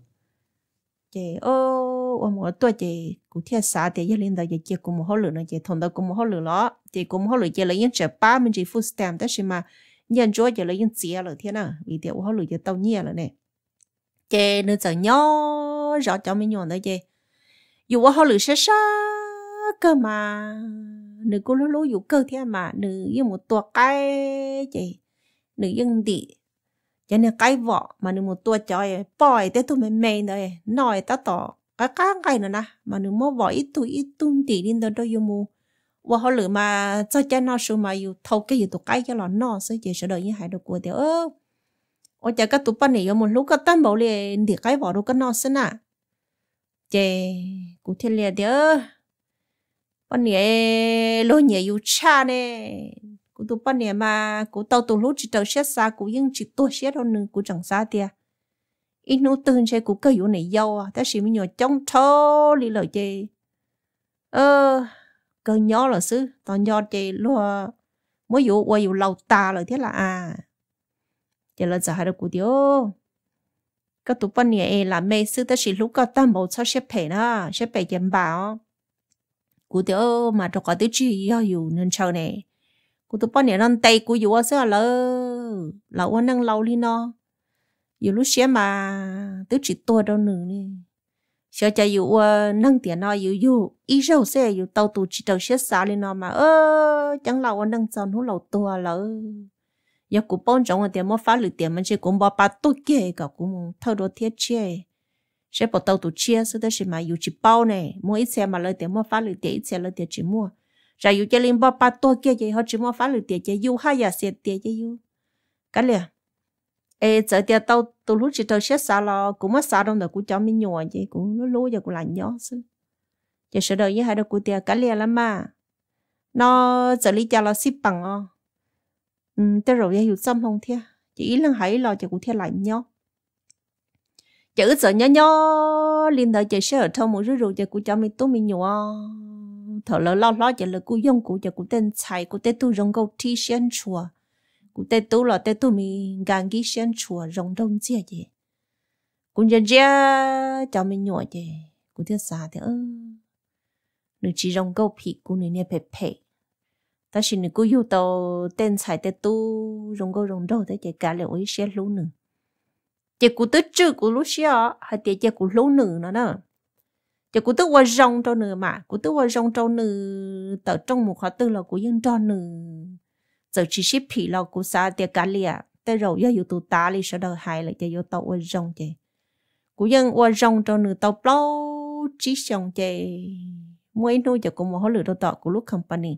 chỉ ô ôm một tuổi chỉ cụ thiên xã thì gia linh đó giờ chỉ cùng một hậu lửa nó chỉ thằng đó cùng một hậu lửa đó chỉ cùng một hậu lửa chỉ lỡ nhưng chỉ ba mình chỉ full stem đó mà nhân chúa giờ lấy nhân chia rồi thế nào vì tiểu hậu lửa giờ tao nhiều là này chỉ nên giờ nhỏ rõ cho mình nhọn đó chứ dù họ lười sẽ sa cơ mà. Nữ cô lú lú dù cơ thế mà, nữ yêu một tua cái chê nữ yên đi cho nên cái vợ mà nữ một tua trời bòi tới tụi mình mê rồi nói ta tỏ cái cá cái nữa nè mà nếu mua vỏ ít tuổi, ít tuần tỷ đi đâu đâu mua. Và họ lựa mà, cho cha nó số mà yêu thâu cái yêu tụ cái cho nó nó sẽ chỉ sợ đợi như hai đồ của tiểu ơ ở chả cái tụ ban này một lúc cái tan bảo liền thì cái vỏ đồ cái nó sẽ nè chị cụ thể là tiểu bọn này lô nhẹ yêu cha nè. Cụ tụ bọn này mà cụ tàu tụ lúc chỉ tàu xét xa cụ nhưng chỉ tua xét thôi nữa cụ chẳng xa tiệt ít nô tương chơi cụ cơ yếu này dâu à ta chỉ mình nhỏ trong thô lý lời chơi ơ, cơ nhỏ là sư tao nhỏ chơi lo mới vụ qua vụ lâu ta rồi thế là à. Giờ là giờ hai đứa cụ tiêu cái tụ bên này là mấy sư ta chỉ lúc có tam bộ cho xếp phe na xếp phe kiếm bảo cụ tiêu mà cho có tới chi yêu yêu nên chờ này cụ tụ bên này nó tay cụ vụ sao là là quan năng lâu đi nó dù lúc xưa mà tôi chỉ tôi đâu nữa nè sợ cho dù nâng tiền nó dù dù ý rau xe dù tàu tụ chỉ tàu xe xa lên nó mà ơ chẳng lâu nâng chọn hú lâu tua giờ cũng bọn trong ở tiền mua phá lử tiền mà chỉ cũng bỏ ba tôi kia cả cũng thâu đồ thiết chia sẽ bỏ tàu tụ chia sau đó sẽ mà chỉ bao này mua ít xe mà lấy tiền mua phá lử tiền ít xe lấy tiền chỉ mua rồi dù cho lên ba ba tôi kia thì chỉ mua phá lử tiền chỉ dù ha, giờ xe tiền chỉ dù cái liền ê giờ tiệt tao tao lúc chỉ tao xét xa lo cũng mất xa đâu là cũng cho mình nhồi chứ cũng nó lúa giờ cũng lạnh gió xí giờ sợ đời như hai đứa cũng tiệt cái liền lắm mà nó giờ lý cho là ship bằng không ừ rồi rồi hiểu xong không thia? Chỉ lần hãy lo cho cụ thia lại nhau. Chữ sợ nhớ nhớ liên chạy xe ở thông một rứa rồi giờ cụ cho mình tốt mình nhồi thở lỡ lo lo chạy lỡ cụ dùng cụ giờ cụ tên chạy cụ tên tu rong câu thi xuyên chùa. Cụ tên tu là tên tu mình gan ghi sen chùa rong đông chia gì cũng nhận ra cho mình nhỏ gì cụ tê xa thì ơ. Nữ chỉ rong câu 皮 cụ nữ nè phê phê ta xin nữ cũng yêu tàu tên xài tên tu rong go rong đâu thế chỉ cả liệu ấy sẽ lâu nữa chỉ cũng lúc xia hay tiền chỉ cũng lâu nữa nữa nữa chỉ cũng tới qua nữa mà cũng tới qua nữa tờ trong một khóa tư là cũng nữa giờ chỉ ship phí là cũng xa tiền cả rồi giờ yêu tụ ta đi sau đó hai lại chỉ yêu tàu qua rong chỉ cũng yên qua rong trâu chỉ xong chỉ mỗi nô chỉ cũng một hồi lửa tàu của lúc company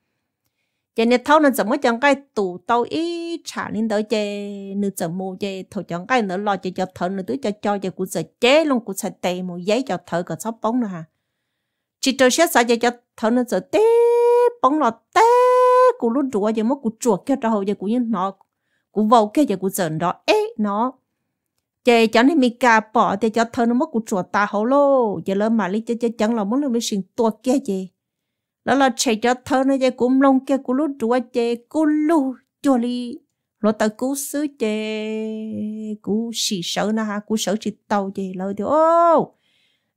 cho nên thâu nên giống chẳng cái tủ tàu ý trả lên tới chê nữ giống mù chê. Thầu chẳng cái nữa, lo chê cho thợ nữa tứ cho cho chê cũng sẽ chế luôn, cũng sẽ tè một giấy cho thợ cả sắp bóng nữa ha chỉ cho xét sao chê cho thợ nữa giờ té bóng lọt té cũng luôn rùa chê mất, cũng chuột kia cho hầu chê cũng như nó, cũng vào kia chê cũng giận đó ế nó chê chẳng nên mình cà bỏ thì cho thợ nó mất, cũng chuột ta hầu lô. Chê lỡ mà lý chê chê chẳng là muốn lên mình sinh tua kia chê đó là chạy cho thơ nó chạy cũng lông kia cũng lúc chúa chạy cũng lú cho đi lo tới cú sứ chạy cú xì sợ na ha cú sợ chị tàu chạy, lời thì ô.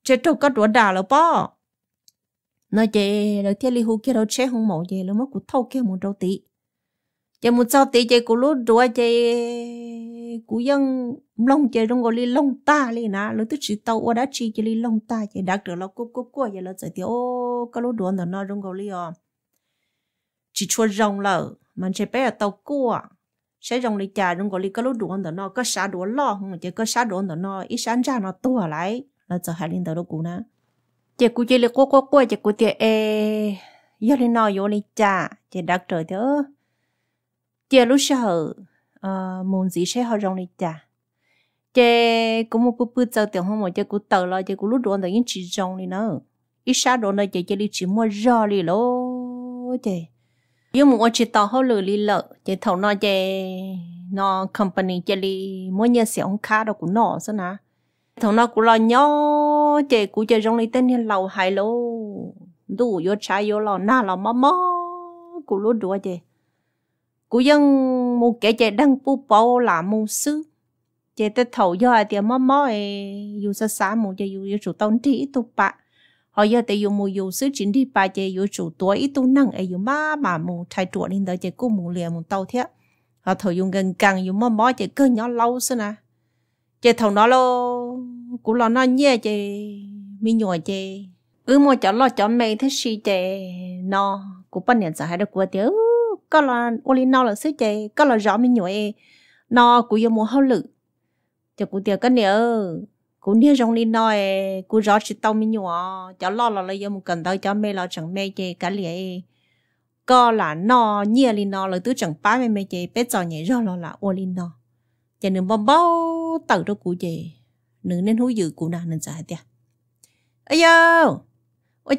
Chạy trâu có đùa đà là bỏ nó chạy là thiên lý hú kia đâu chạy không mổ chạy, là mất cú thâu kia một đầu tí chạy một sau tí chạy cũng lúc đùa chạy cú dân lông chơi trong gọi lông ta li nà. Lúc tức chỉ tàu ở đã chi chơi li lông ta chơi. Đặc được là cú cú cua vậy là chị thì ô cái lút đùa nó trong gọi li à ờ, chỉ chua rong lợ mà chơi bé tàu cua. Sẽ rong li chả trong gọi đi cái lỗ đuổi đó nó có sát đuổi lo không chơi có sát đuổi đó nó ít sáng ra nó tua lại. Là giờ hai linh đầu đó cú nè chỉ cú chơi là cua cua cua chỉ cú thì ê giờ li nó giờ li chả chỉ đặc trời đó chỉ lúc sau Ờ, muốn gì sẽ họ rong đi chả chế cũng một bữa bữa giờ tiểu không mà chế cũng tờ lo chế cũng lúc đó là những chỉ rong đi nữa. Ít sao đó nó chế chế đi chỉ mua rau đi lo chế nhưng mà chỉ tao họ lười đi lợ chế thầu nó chế nó company chế đi mua nhà xe ông khá đó cũng nọ sao nè thầu nó cũng lo nhỏ chế cũng chế rong đi tên hiện lâu hay lô đủ vô trái vô lo na lo mò mò cũng lúc đó chế cũng dân mu kể chạy đăng bu bao là mu sư chạy tới thầu do ai tiền mò mò ấy dù sa sa mu chạy dù yêu chủ tông trí tu bạ họ giờ tại dù mu dù sư chính đi bạ chạy dù chủ tuổi ít tu năng ấy dù má mà mu thay chuột nên đó chạy cô mu liền mu tàu thế họ thầu dùng gần càng, dù mò mò chạy cơ nhỏ lâu xưa nè chạy thầu nó lo cũng lo nó nhẹ chạy mi nhỏ chạy ừ mua chọn lo chọn mày thế gì chạy nó cũng bắt nhận sợ hai được của tiêu có là ô li nó là sứ chế có là rõ mình nhỏ nó cũng dùng mua hao lự. Cho cũng tiêu cái này cũng nhớ rong đi nói cú rõ chỉ tao mình nhỏ cho lo là lấy một cần tao cho mẹ lo chẳng mẹ chê cả lẽ có là nó nia li nó là tứ chẳng ba mẹ mẹ chê bé trò nhảy rõ là là ô li nó cho nên bom bao tự đó cú chê nữ nên hú dự cú nào nên giải tiệt ấy yo ôi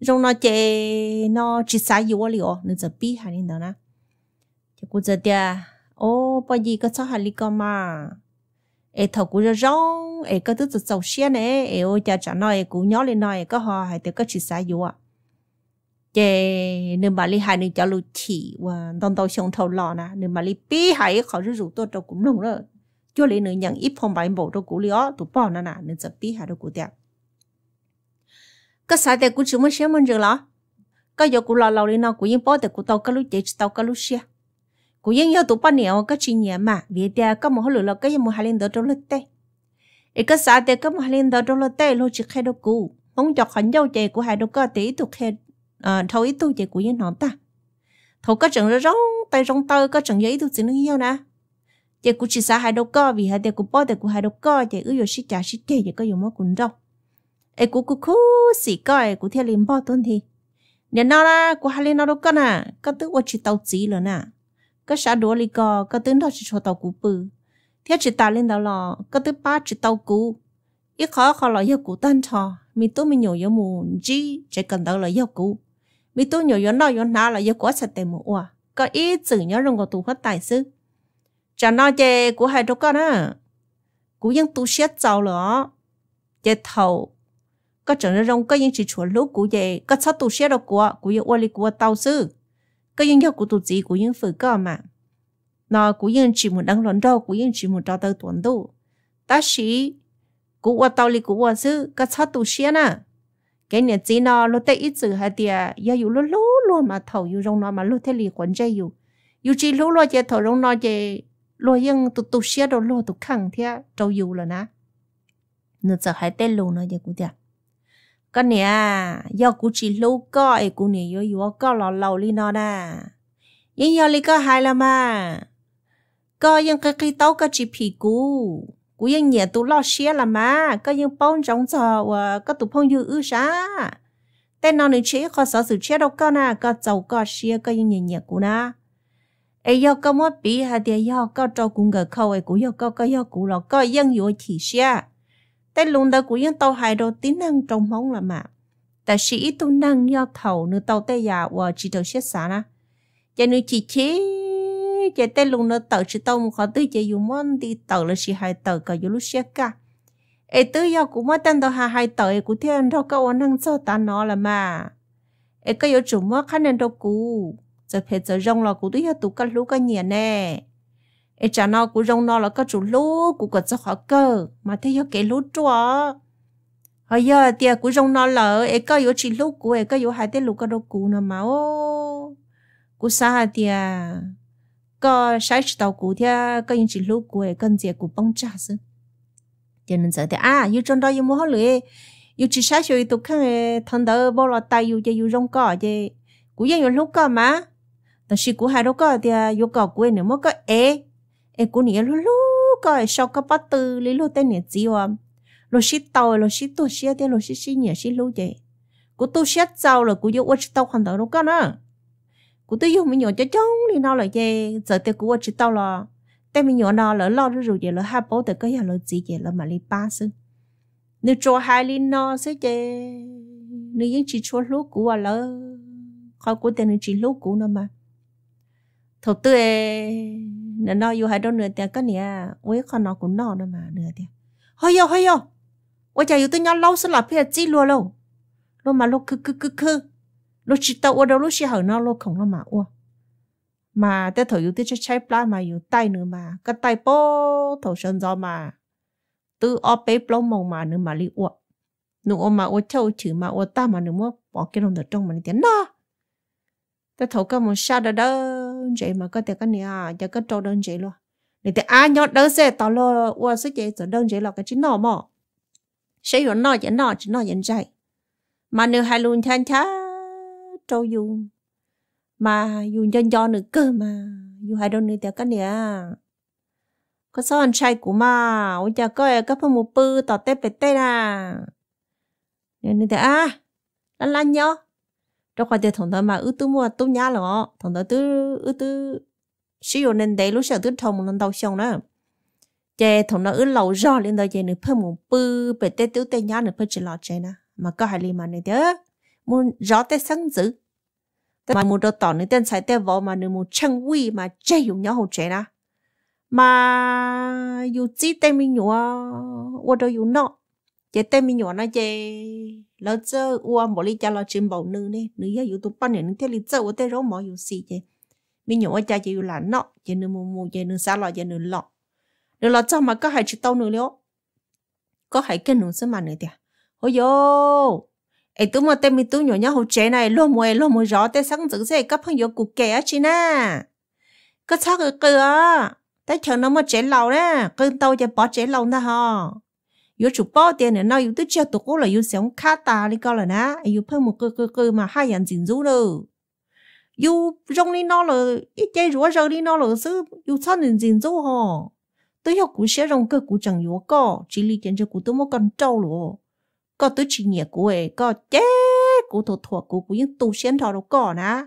rong nó chè nó chỉ sai yếu li ô nên giờ bi hay nên đó na cho cô giờ tiệt ô bao gì có sao hả li con mà ê thầu cô giờ rong ê có thứ tự sầu xe nè ê ô cha trả nói cô nhỏ lên nói có họ hay tự có chỉ sai dụ à chè nên bà li hai nên cho lu chỉ và đón đầu xong thầu lò na nên bà li bi hai khỏi rủ rủ tôi đâu cũng nông rồi cho lấy nữa nhận ít phong bài bộ đâu cú li tụ bỏ na na nên giờ bi hai đâu cú đẹp cái sai để cũng chỉ muốn xem mình rồi đó cái giờ cũng lò lâu đi nó cũng yên bỏ để cũng tàu cái lúc chết, tàu cái lúc xe cũng yên yêu tụ bao nhiêu cái chuyện nhẹ mà vì thế cái một hồi là cái một hai lần đó trong lúc tê. Ấy cái sai thế cái một hai lần đó trong lúc tê lo chỉ khai đâu cũ. Mong cho khẩn dâu chạy của hai đâu có tí tụ khai à thâu ít tụ chạy của yên nó ta. Thâu cái trận rong tay rong tơ cái trận giấy tụ chỉ nó yêu nè. Chạy cũng chỉ sao hai đâu có vì hai thế cũng bỏ thế của hai đâu có chạy ư yo xí trả xí chạy chạy có dùng mất cuốn đâu ấy cú cú cú xì coi cú theo liền bao tuần thì. Nên nó là cú hai lần nó đâu có nè có tự qua chỉ tàu à? chỉ rồi nè có xã đua li co có tướng đó chỉ cho tàu cú bự theo chỉ tàu lên đó lò có thứ ba chỉ tàu cú. Ít khó khó là yêu cú tân thọ mi tôi mi nhổ yêu mù chỉ chỉ cần đó là yêu cú. Mi tôi nhổ yêu nó yêu nó là yêu quá sạch tiền mù à có ít chữ nhớ rong có tụ hết tài sư chả nói chè của hai đứa con á. Cú yên tu xét giàu lỡ chè thầu có chẳng ra rong có những chỉ chuẩn lúc cũ chè có sao tụ xe đâu của của những ô li của tàu sư có những nhau của tụ chị của những phụ cơ mà nó của những chỉ một đăng lớn đâu của những chỉ một cho tới tuần đủ ta sĩ của tôi tàu li của tôi sư có sao tụ xe nè cái này chỉ nó lúc tới ít chữ hay tiệt giờ yêu lúc lúc luôn mà thầu yêu rong nó mà lúc thế li quan chơi yêu yêu chỉ lúc lo chơi thầu rong nó chơi lo những tụ tụ xe đâu lo tụ khăng thế trâu yêu là nè nó giờ hay tên luôn nó giờ cũng được ก็เนี่ยยอกูจีลูกก็ไอ้กูเนี่ยยอยู่ก็หล่อเหลาลีนอนะยังยอลีก็หายละมา ก็ยังกะกีเต้าก็จีผีกู กูยังเหนียตุลอเชียละมา ก็ยังป้องจงจอวะก็ตุพงยือื้อช้าแต่นอนนี่เชียขอสอสืเชียดก็นะก็เจ้าก็เชียก็ยังเหนียเหนียกูนะไอ้ยอก็มั่วปีฮะเดียยอก็เจ้ากูเงาเข้าไอ้กูยอก็ก็ยอกูหรอกก็ยังอยู่ที่เชีย แต่ลุงตากูยังเตาหายเราตีนั่งจงมองละมาแต่ชีอีตุนั่งยอดเท่านึกเตาแต่ยาว่าจีเตาเช็ดสานะจะนึกจีเชีจะแต่ลุงเนื้อเตาชีเตามึงขอตื้อจะอยู่มอนตีเตาเลยชีหายเตาก็อยู่ลูกเช็ดกะไอ้ตื้อยากูมาตั้งเตาหาหายเตาไอ้กูเทียนเราก็วันนั่งเจ้าตาเนาะละมาไอ้ก็อยู่จุ่มว่าขั้นนั้นเรากูจะเพจจะรองเรากูตื้อยาตุกันลูกกันเนี่ยแน่ ai chả nó cũng rong nó là có chủ lú cũng có cho họ cơ, mà thấy họ kể lú chua hồi giờ thì cũng rong nó là ai có yếu chỉ lú của ai có yếu hai tên lú có đâu cũ nè, mà ô. Cũng xa thì có sai chỉ tàu cũ thì có những chỉ lú của ai cần gì cũng bông trả sư cho nên giờ thì à yếu trong đó yếu mua hết lưỡi yếu chỉ sai rồi tụ khăn thằng đó bao là tay yếu cho yếu rong cỏ chứ. Cũng yêu yếu lú cỏ mà. 但是 cú ế cú nhiều lu lúc cỏ sau cái bắt từ lý lu tên nhật gì à lo xí tàu lo xí tu xí tên lo xí xí nhẹ xí lu vậy? Cú tu xí tàu là cú vô ở tàu hoàn toàn lúc cỏ nữa. Cú tôi dùng mình nhỏ cho chong đi, nó là gì giờ thì cú chỉ tao là แต่ mình nhỏ nó là lo rồi rồi là hai bố cái có là gì vậy là mà đi ba sư nếu cho hai linh nó sẽ chứ nếu những chỉ cho lúc cú à là khó cú tên chỉ lúc cú nó mà. Thật tư nên nó yêu hai đứa nữa thì cái này với con nó cũng nó nữa mà nữa thì hơi yo hơi yo 我家有的人老是拿片记录了，了嘛了去去去去。lúc chỉ tao ở đâu lúc chỉ hở nó lúc không nó mà ua mà tới thời yêu tới chơi chơi plá mà yêu tay nữa mà cái tay bó thầu sơn gió mà từ ở bếp lâu mong mà nữa mà li ua nữa mà ua châu chữ mà ua ta mà nữa mà bỏ cái lòng ở trong mà đi tiền đó Ta thấu cái một sao đó đó vậy mà có thể cái này à cho cái trâu đơn vậy luôn. Để thì ai nhớ đơn sẽ tao lo qua sẽ vậy rồi đơn vậy là cái chính nó mà sẽ hiểu nó vậy nó chỉ nó vậy vậy mà nếu hai luôn than chá trâu dùng mà dùng cho do nữa cơ mà, dù hai đôi nữa thì cái này à có sao anh trai của mà, ôi cha coi có phải một bư tỏ tép bể tê à. Nên thì à lăn lăn nhau trong khoa tiền thằng đó mà ư tư mua tu nhá rồi thằng đó tư ư tư sử dụng nên để lúc sau tư thông lần đầu xong đó chè thằng đó ư lâu rồi lên đó chè nữa phơi một bự bể tê tiêu tê nhá nữa chỉ lọt chè nè mà có hai ly mà này muốn rõ tới sáng dữ mà muốn đồ tỏ nên tên sai tên vợ mà muốn chân quy mà chơi dùng nhau hỗ trợ na mà dù chỉ mình nhỏ ở đâu mình nhỏ nó chỉ lỡ chớ ua, bỏ đi cha lo chim, bầu nữ nè nữ giờ dùng tụ bao nhiêu thế li chớ ở đây rỗ mỏ yêu xì chứ mình nhỏ cha chỉ yêu là nọ chứ nữ mù mù chứ nữ xa lo chứ nữ lọ. Nữ lọ cho mà có hai chữ tao nữ liệu có hai cái nữ sẽ mà nữ tiệt ôi yo ấy tôi mà tên mi tôi nhỏ nhau hỗ chế này lo mồi lo mồi rõ tên sáng dữ dậy các phong yêu cụ kẻ chứ chị nè có sao cái cửa tại chờ nó mà chế lâu nè cơn tao cho bỏ chế lâu nè ha yếu chủ bao tiền này nó yếu tôi chưa tụ cố là yếu sống khá ta đi coi là nè yếu phân một cơ cơ cơ mà hai nhận dính rú rồi yếu rong đi nó là ít chơi rúa rơi đi nó là sư yếu sao nên dính rú ha tôi học cú sẽ rong cơ cú chẳng yếu có chỉ lý tiền cho cú tôi một con trâu rồi có tứ chỉ nghĩa của ấy có chế của thủ thuộc của của những tu sĩ thọ đâu có nè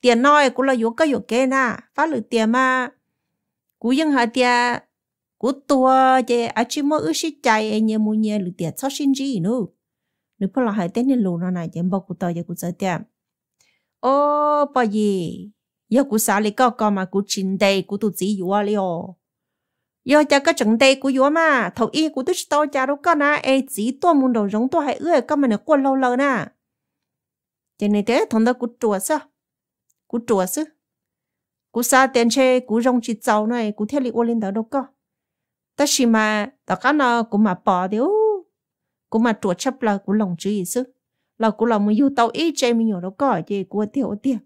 tiền nói của là yếu có yếu kê nè phát lử tiền mà của những hai tiền cú tua chế à chỉ mỗi ước sĩ chạy anh e nhiều mua nhiều lựa tiền cho xin gì nữa. Nếu phải là hai tên nên lù nó này, chém bao cú tao giờ cú sợ tiệm. Ô, bà gì giờ cú xả lấy có có mà cú chín đây cú tụt gì yếu liao giờ chắc cái chừng đây cú yo mà, thầu y cú tụt tao cha đâu có na ai chỉ tua muốn đầu giống tua hai ước cái mà nó qua lâu lâu nè cho nên thế, thằng đó cú chùa sao cú chùa sao cú sa tiền chơi cú rong chỉ cháu này cú theo lý ô lên đó đâu có ta chỉ mà ta cái nó cũng mà bỏ điếu cũng mà chuột chấp là cũng lòng chữ ý chứ là cũng là một yêu tàu ít chơi mình nhiều đâu có gì của theo tiền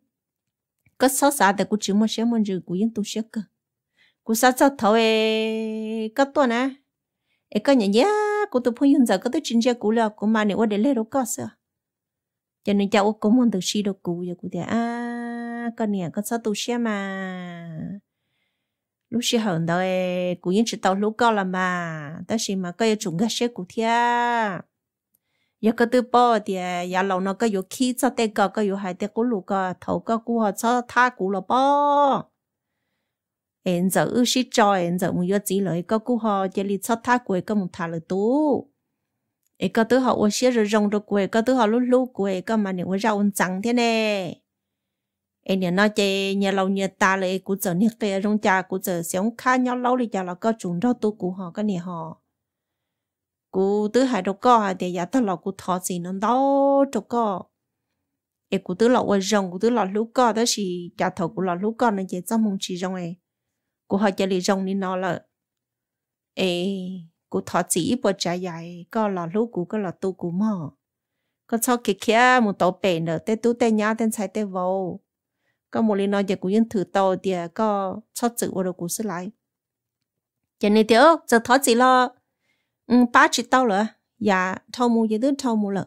có sao sao để cũng chỉ một xem mình chữ của yên tu sĩ cơ cũng sao cho thầu ấy cái tuần này ấy cái nhà nhà cú tôi phong yên giờ cái tôi chính gia của là cũng mà này ở để lấy đâu có sao cho nên cháu cũng muốn được xí đâu cũng giờ cũng thế à cái này cái sao tu xe mà lúc xí hận đó ấy cũng yên chỉ tàu lúc cao là mà. Ta xí mà cái chúng cái xe cụ thia. Giờ cái thứ bỏ thì à, giờ lâu nó cái yếu khí cho tay cái cái yếu hai tay cú lúc cái thầu cái cú họ cho tha cú là bỏ em giờ ư sĩ cho em giờ muốn yo chỉ lời có cú họ chỉ li cho tha quê, có một thà lời tú. Ấy có thứ họ ô xía rồi rong rồi quê cái thứ họ lúc lúc quê cái mà nếu ra ăn trắng thế này ấy nhà nói chơi nhà lâu nhà ta lại cũng giờ nè về rong cha cũng giờ sống khá nhau lâu đi cha là có chúng đó tu của họ cái này họ. Cú tứ hai đâu có à, thì giờ ta là cú thọ gì nó đó, đâu có. Ấy cú tứ là uống rong cú tứ là lúc có đó là cha thọ cú là lúc có nên chỉ trong mong chỉ rong ấy cú họ chơi đi rong đi nó là, ê cú thọ chỉ bộ trái dài, có là lúc cú có là tu cú mò. Có cho kia kia một tổ bể nữa tê tu tê nhá tê sai tê vô có một lần nói giờ cú yên thử tàu thì có cho chữ vào được cú sẽ lại cho nên thì, ơ, giờ thọ chỉ lo ừ ba chỉ tàu rồi dạ thâu mua giờ đứa thâu mua lợ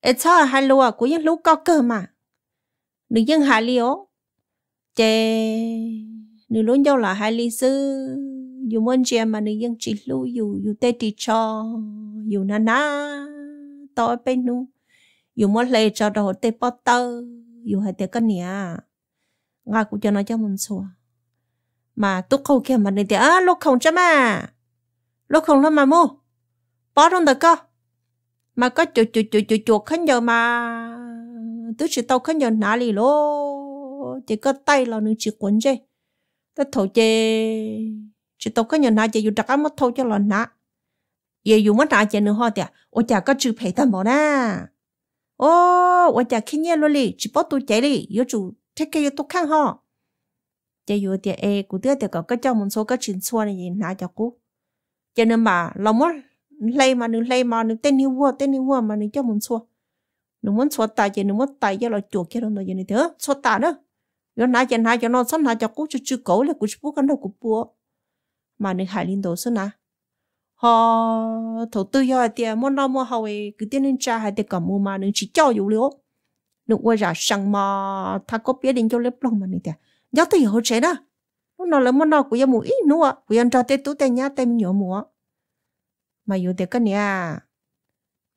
ê cho hai lúa cú yên lúa có cơ mà. Nữ dân hai liô chê nữ lúa nhau là hai ly sư. Dù muốn chị mà nữ dân chỉ lu dù dù tê đi cho dù na na tôi bên nu. Dù muốn lấy cho đồ tê bó tơ, dù hai tê cái nhà ngài cũng cho nó cho mình xua mà tôi không kia mà nên thì à lúc không chứ mà lúc không lắm mà mua bỏ trong được cơ? Mà có chuột chuột chuột chuột chuột khánh giờ mà tôi chỉ tao khánh giờ nã lì lô chỉ có tay là nó chỉ quấn chơi ta thầu chê chỉ tao khánh giờ nã chỉ dù đặc mất thâu cho là nã giờ dù mất nã chỉ nữa hoa tiệt ôi chả có chữ phải tao bỏ na ô ôi chả khi nhẹ luôn đi chỉ bắt tôi chạy đi yếu chủ thế cái tôi khăn ho. Chỉ dù tiệt e cụ tiệt tiệt có cái cho một số cái chuyện xua này gì nã cho cú cho nên mà lòng mất lấy mà nữ lấy mà nữ tên yêu vua, tên yêu vua mà nữ cho một xua. Nữ muốn xua tài chỉ nữ muốn tài cho là chuột cái đó rồi này thế xua tài đó. Yo nãy cho nãy cho nó sẵn nãy cho cú chú chú cổ là cú chú bố cái đâu cú bố. Mà nên hải linh đồ sẵn na họ thầu tư yo thì muốn nó mua hậu ấy cứ tiên nên cha hay thì cả mua mà nên chỉ cho dù liệu nụ quay ra sang mà ta có biết đến cho lớp lòng mà nên thì nhớ thì hỗ trợ đó. Nó nào là món nào của em mũi nữa. Của em cho tết tú tết nhá tết nhỏ mua mà dù thì cái này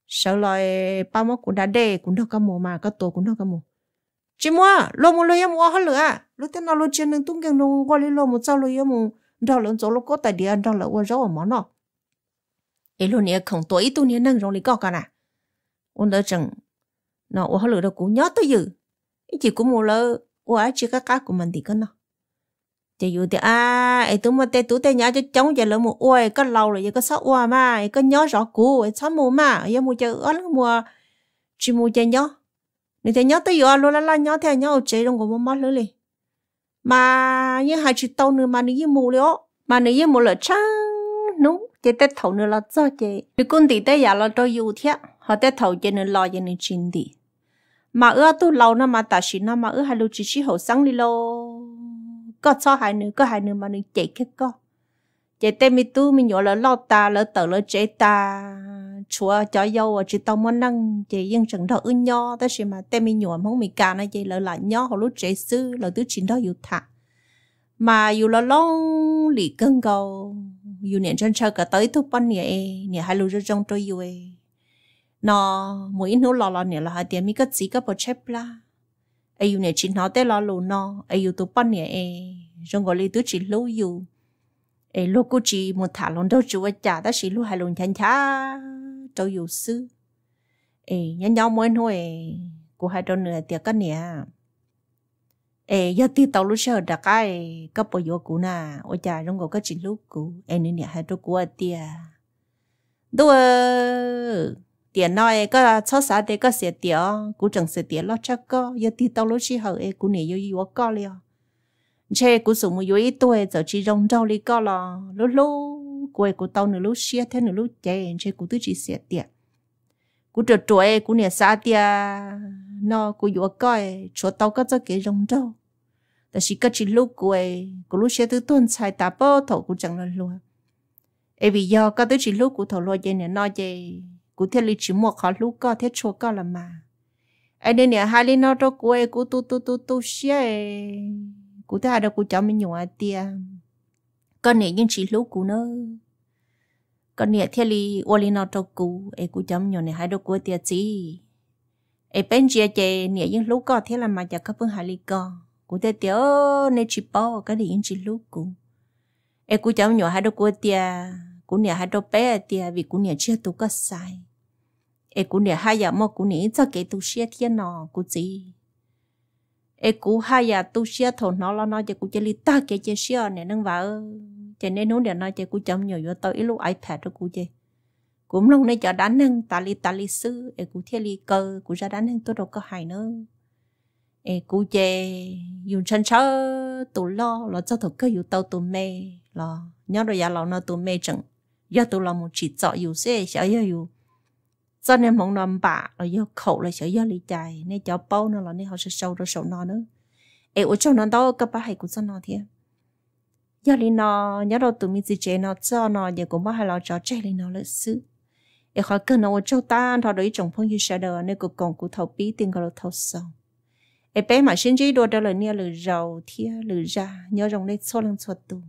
sợ lại ba mốt cũng đã đề cũng đâu có mua mà, có tổ cũng đâu có mua chỉ mua lo mua lo em mua hết lửa. Lúc tên nào lo chuyện nên tung cái nông qua đi lo một sao lo em mua đó lớn chỗ lo có tài địa đó là qua rau món nó ấy luôn nè, không tuổi tu nè, nâng rồi đi có cả nè. Ôn đỡ chừng nó ô lửa đâu cũng nhớ tới dự chỉ cũng mua lơ ô ai chỉ các cá của mình thì cái nó. Chỉ dù thì à ấy tụi mà tê, tụi tê nhớ cho chống giờ lỡ một ôi có lâu rồi giờ có sáu ôi mà, có nhớ rõ cũ ấy sáu mua mà, giờ mua chơi ở mua chỉ mua chơi nhớ. Nên thế nhớ tới giờ luôn là là nhớ theo nhớ chế trong của mất lưỡi mà như hai chị tàu nữa mà nữ như mù liễu mà nữ như mù là trắng nú chế tết thầu nữa là do chế nữ con tỷ tết giờ là cho dù thiệt họ tết thầu chế nữa lo chế nữa chín tỷ mà ưa tu lâu nó mà ta xin nó mà ưa hai lúc chỉ chỉ hậu sáng đi lô. Có cho hai nữ, có hai nữ mà nữ chạy cái có chạy tên mi tu, mi nhỏ là lo ta, lỡ tờ lỡ chạy ta. Chúa cho dâu chỉ tao muốn năng chỉ yên chẳng đó ưng nho. Đó chỉ mà tên mi nhỏ không mi cả nó chỉ lỡ lại nho hậu lúc chạy sư lỡ tứ chín đó yêu thả. Mà yêu lỡ long lì cân cầu yêu niệm chân chơi cả tới thuốc bắn nhẹ nhẹ hai lũ rất trong tôi yêu nó, mỗi nó lo lo nè là hai tiếng, mi cái gì cái bộ chép la. Ai yêu nè chỉ nó tới lo lù nó ai yêu tụ bắn nè nhẹ trong gọi lý tứ chỉ lâu yêu ai lúc cô chỉ một thả lon đâu chú chả đó chỉ lúc hai lon chán chả đâu yêu sư ai nhá nhau mới thôi cô hai đôi nữa tiếng cái nè ai giờ tí tàu lúc sau đã cái cái bộ yêu cũ nè ôi cha trong cái chỉ lúc cũ ai nữa nè, hai đứa của tiệc đua tiền nói có số xã thì có sẽ tiền cũng chẳng sẽ tiền lo cho có giờ thì tao lúc chỉ hậu ấy cũng này yêu yêu có liền chế cũng sủng một yêu tuổi giờ chỉ rong rau đi có là lúc lúc quê của tao nửa lúc xia thế nửa lúc chế chế cũng tự chỉ sẽ tiền cũng trượt trội cũng này xã tiền nó cũng yêu coi chỗ tao có cho cái rong rau 但是各只路过，古路些都蹲菜打包头古整了路，哎，比要各都只路古头路也难拿耶。cú thiên lý chỉ một khó lú co thế chua co là mà ai đây nè hai lên nó cho cú ấy cú tu tu tu tu xia cú thế hai đâu cú cháu mình nhung à tia con nè nhưng chỉ lú cú nữa con nè thiên lý ô lên nó đâu cú ấy cú cháu mình nhung nè hai đâu cú tia gì ấy bên chia chè nè nhưng lú co thế là mà giờ có phương hai lý co cú thế tiếu nè chỉ bao cái gì nhưng chỉ lú cú ấy cú cháu mình nhung hai đâu cú tia cú nè hai đâu bé tia vì cú nè chưa tu có sai e cú nè hai giờ mò cú nè cho cái tu xia thiên nọ cú gì e cú hai giờ tu xia thổ nó lo nó cho cú chơi li ta cái chơi xia nè, nâng vào cho nên nó để nó chơi cú chấm nhiều vô tới lúc ipad cho cú chơi. Cũng lúc này cho đánh nâng, ta li ta li sư. E cú thiên li cơ, cú ra đánh nâng tôi đâu có hài nữa. E cú chơi dùng chân sơ tụ lo lo cho thổ cơ dùng tàu tụ mê, lo. Nhớ rồi, giờ lo nó tụ mê chẳng. Giờ tụ lo một chỉ chọn dùng xe sợ giờ dùng cho nên mong nằm bà rồi do khẩu là sợ do lý chạy nên cho bao nó là nên họ sẽ sâu rồi sâu nó nữa ê ở trong nó đâu các bà hay cũng cho nó thế do lý nó nhớ đâu tụi mình gì chế nó cho nó giờ cũng bao hay lo cho chạy lý nó lợi sự ê khỏi cần nó ở cho ta thọ đối chồng phong như sợ đờ nên cũng còn cũng thầu bí tiền gọi là thầu sâu ê bé mà xin chỉ đồ đó là nia lử giàu thia lử ra nhớ trong đây số lần số tù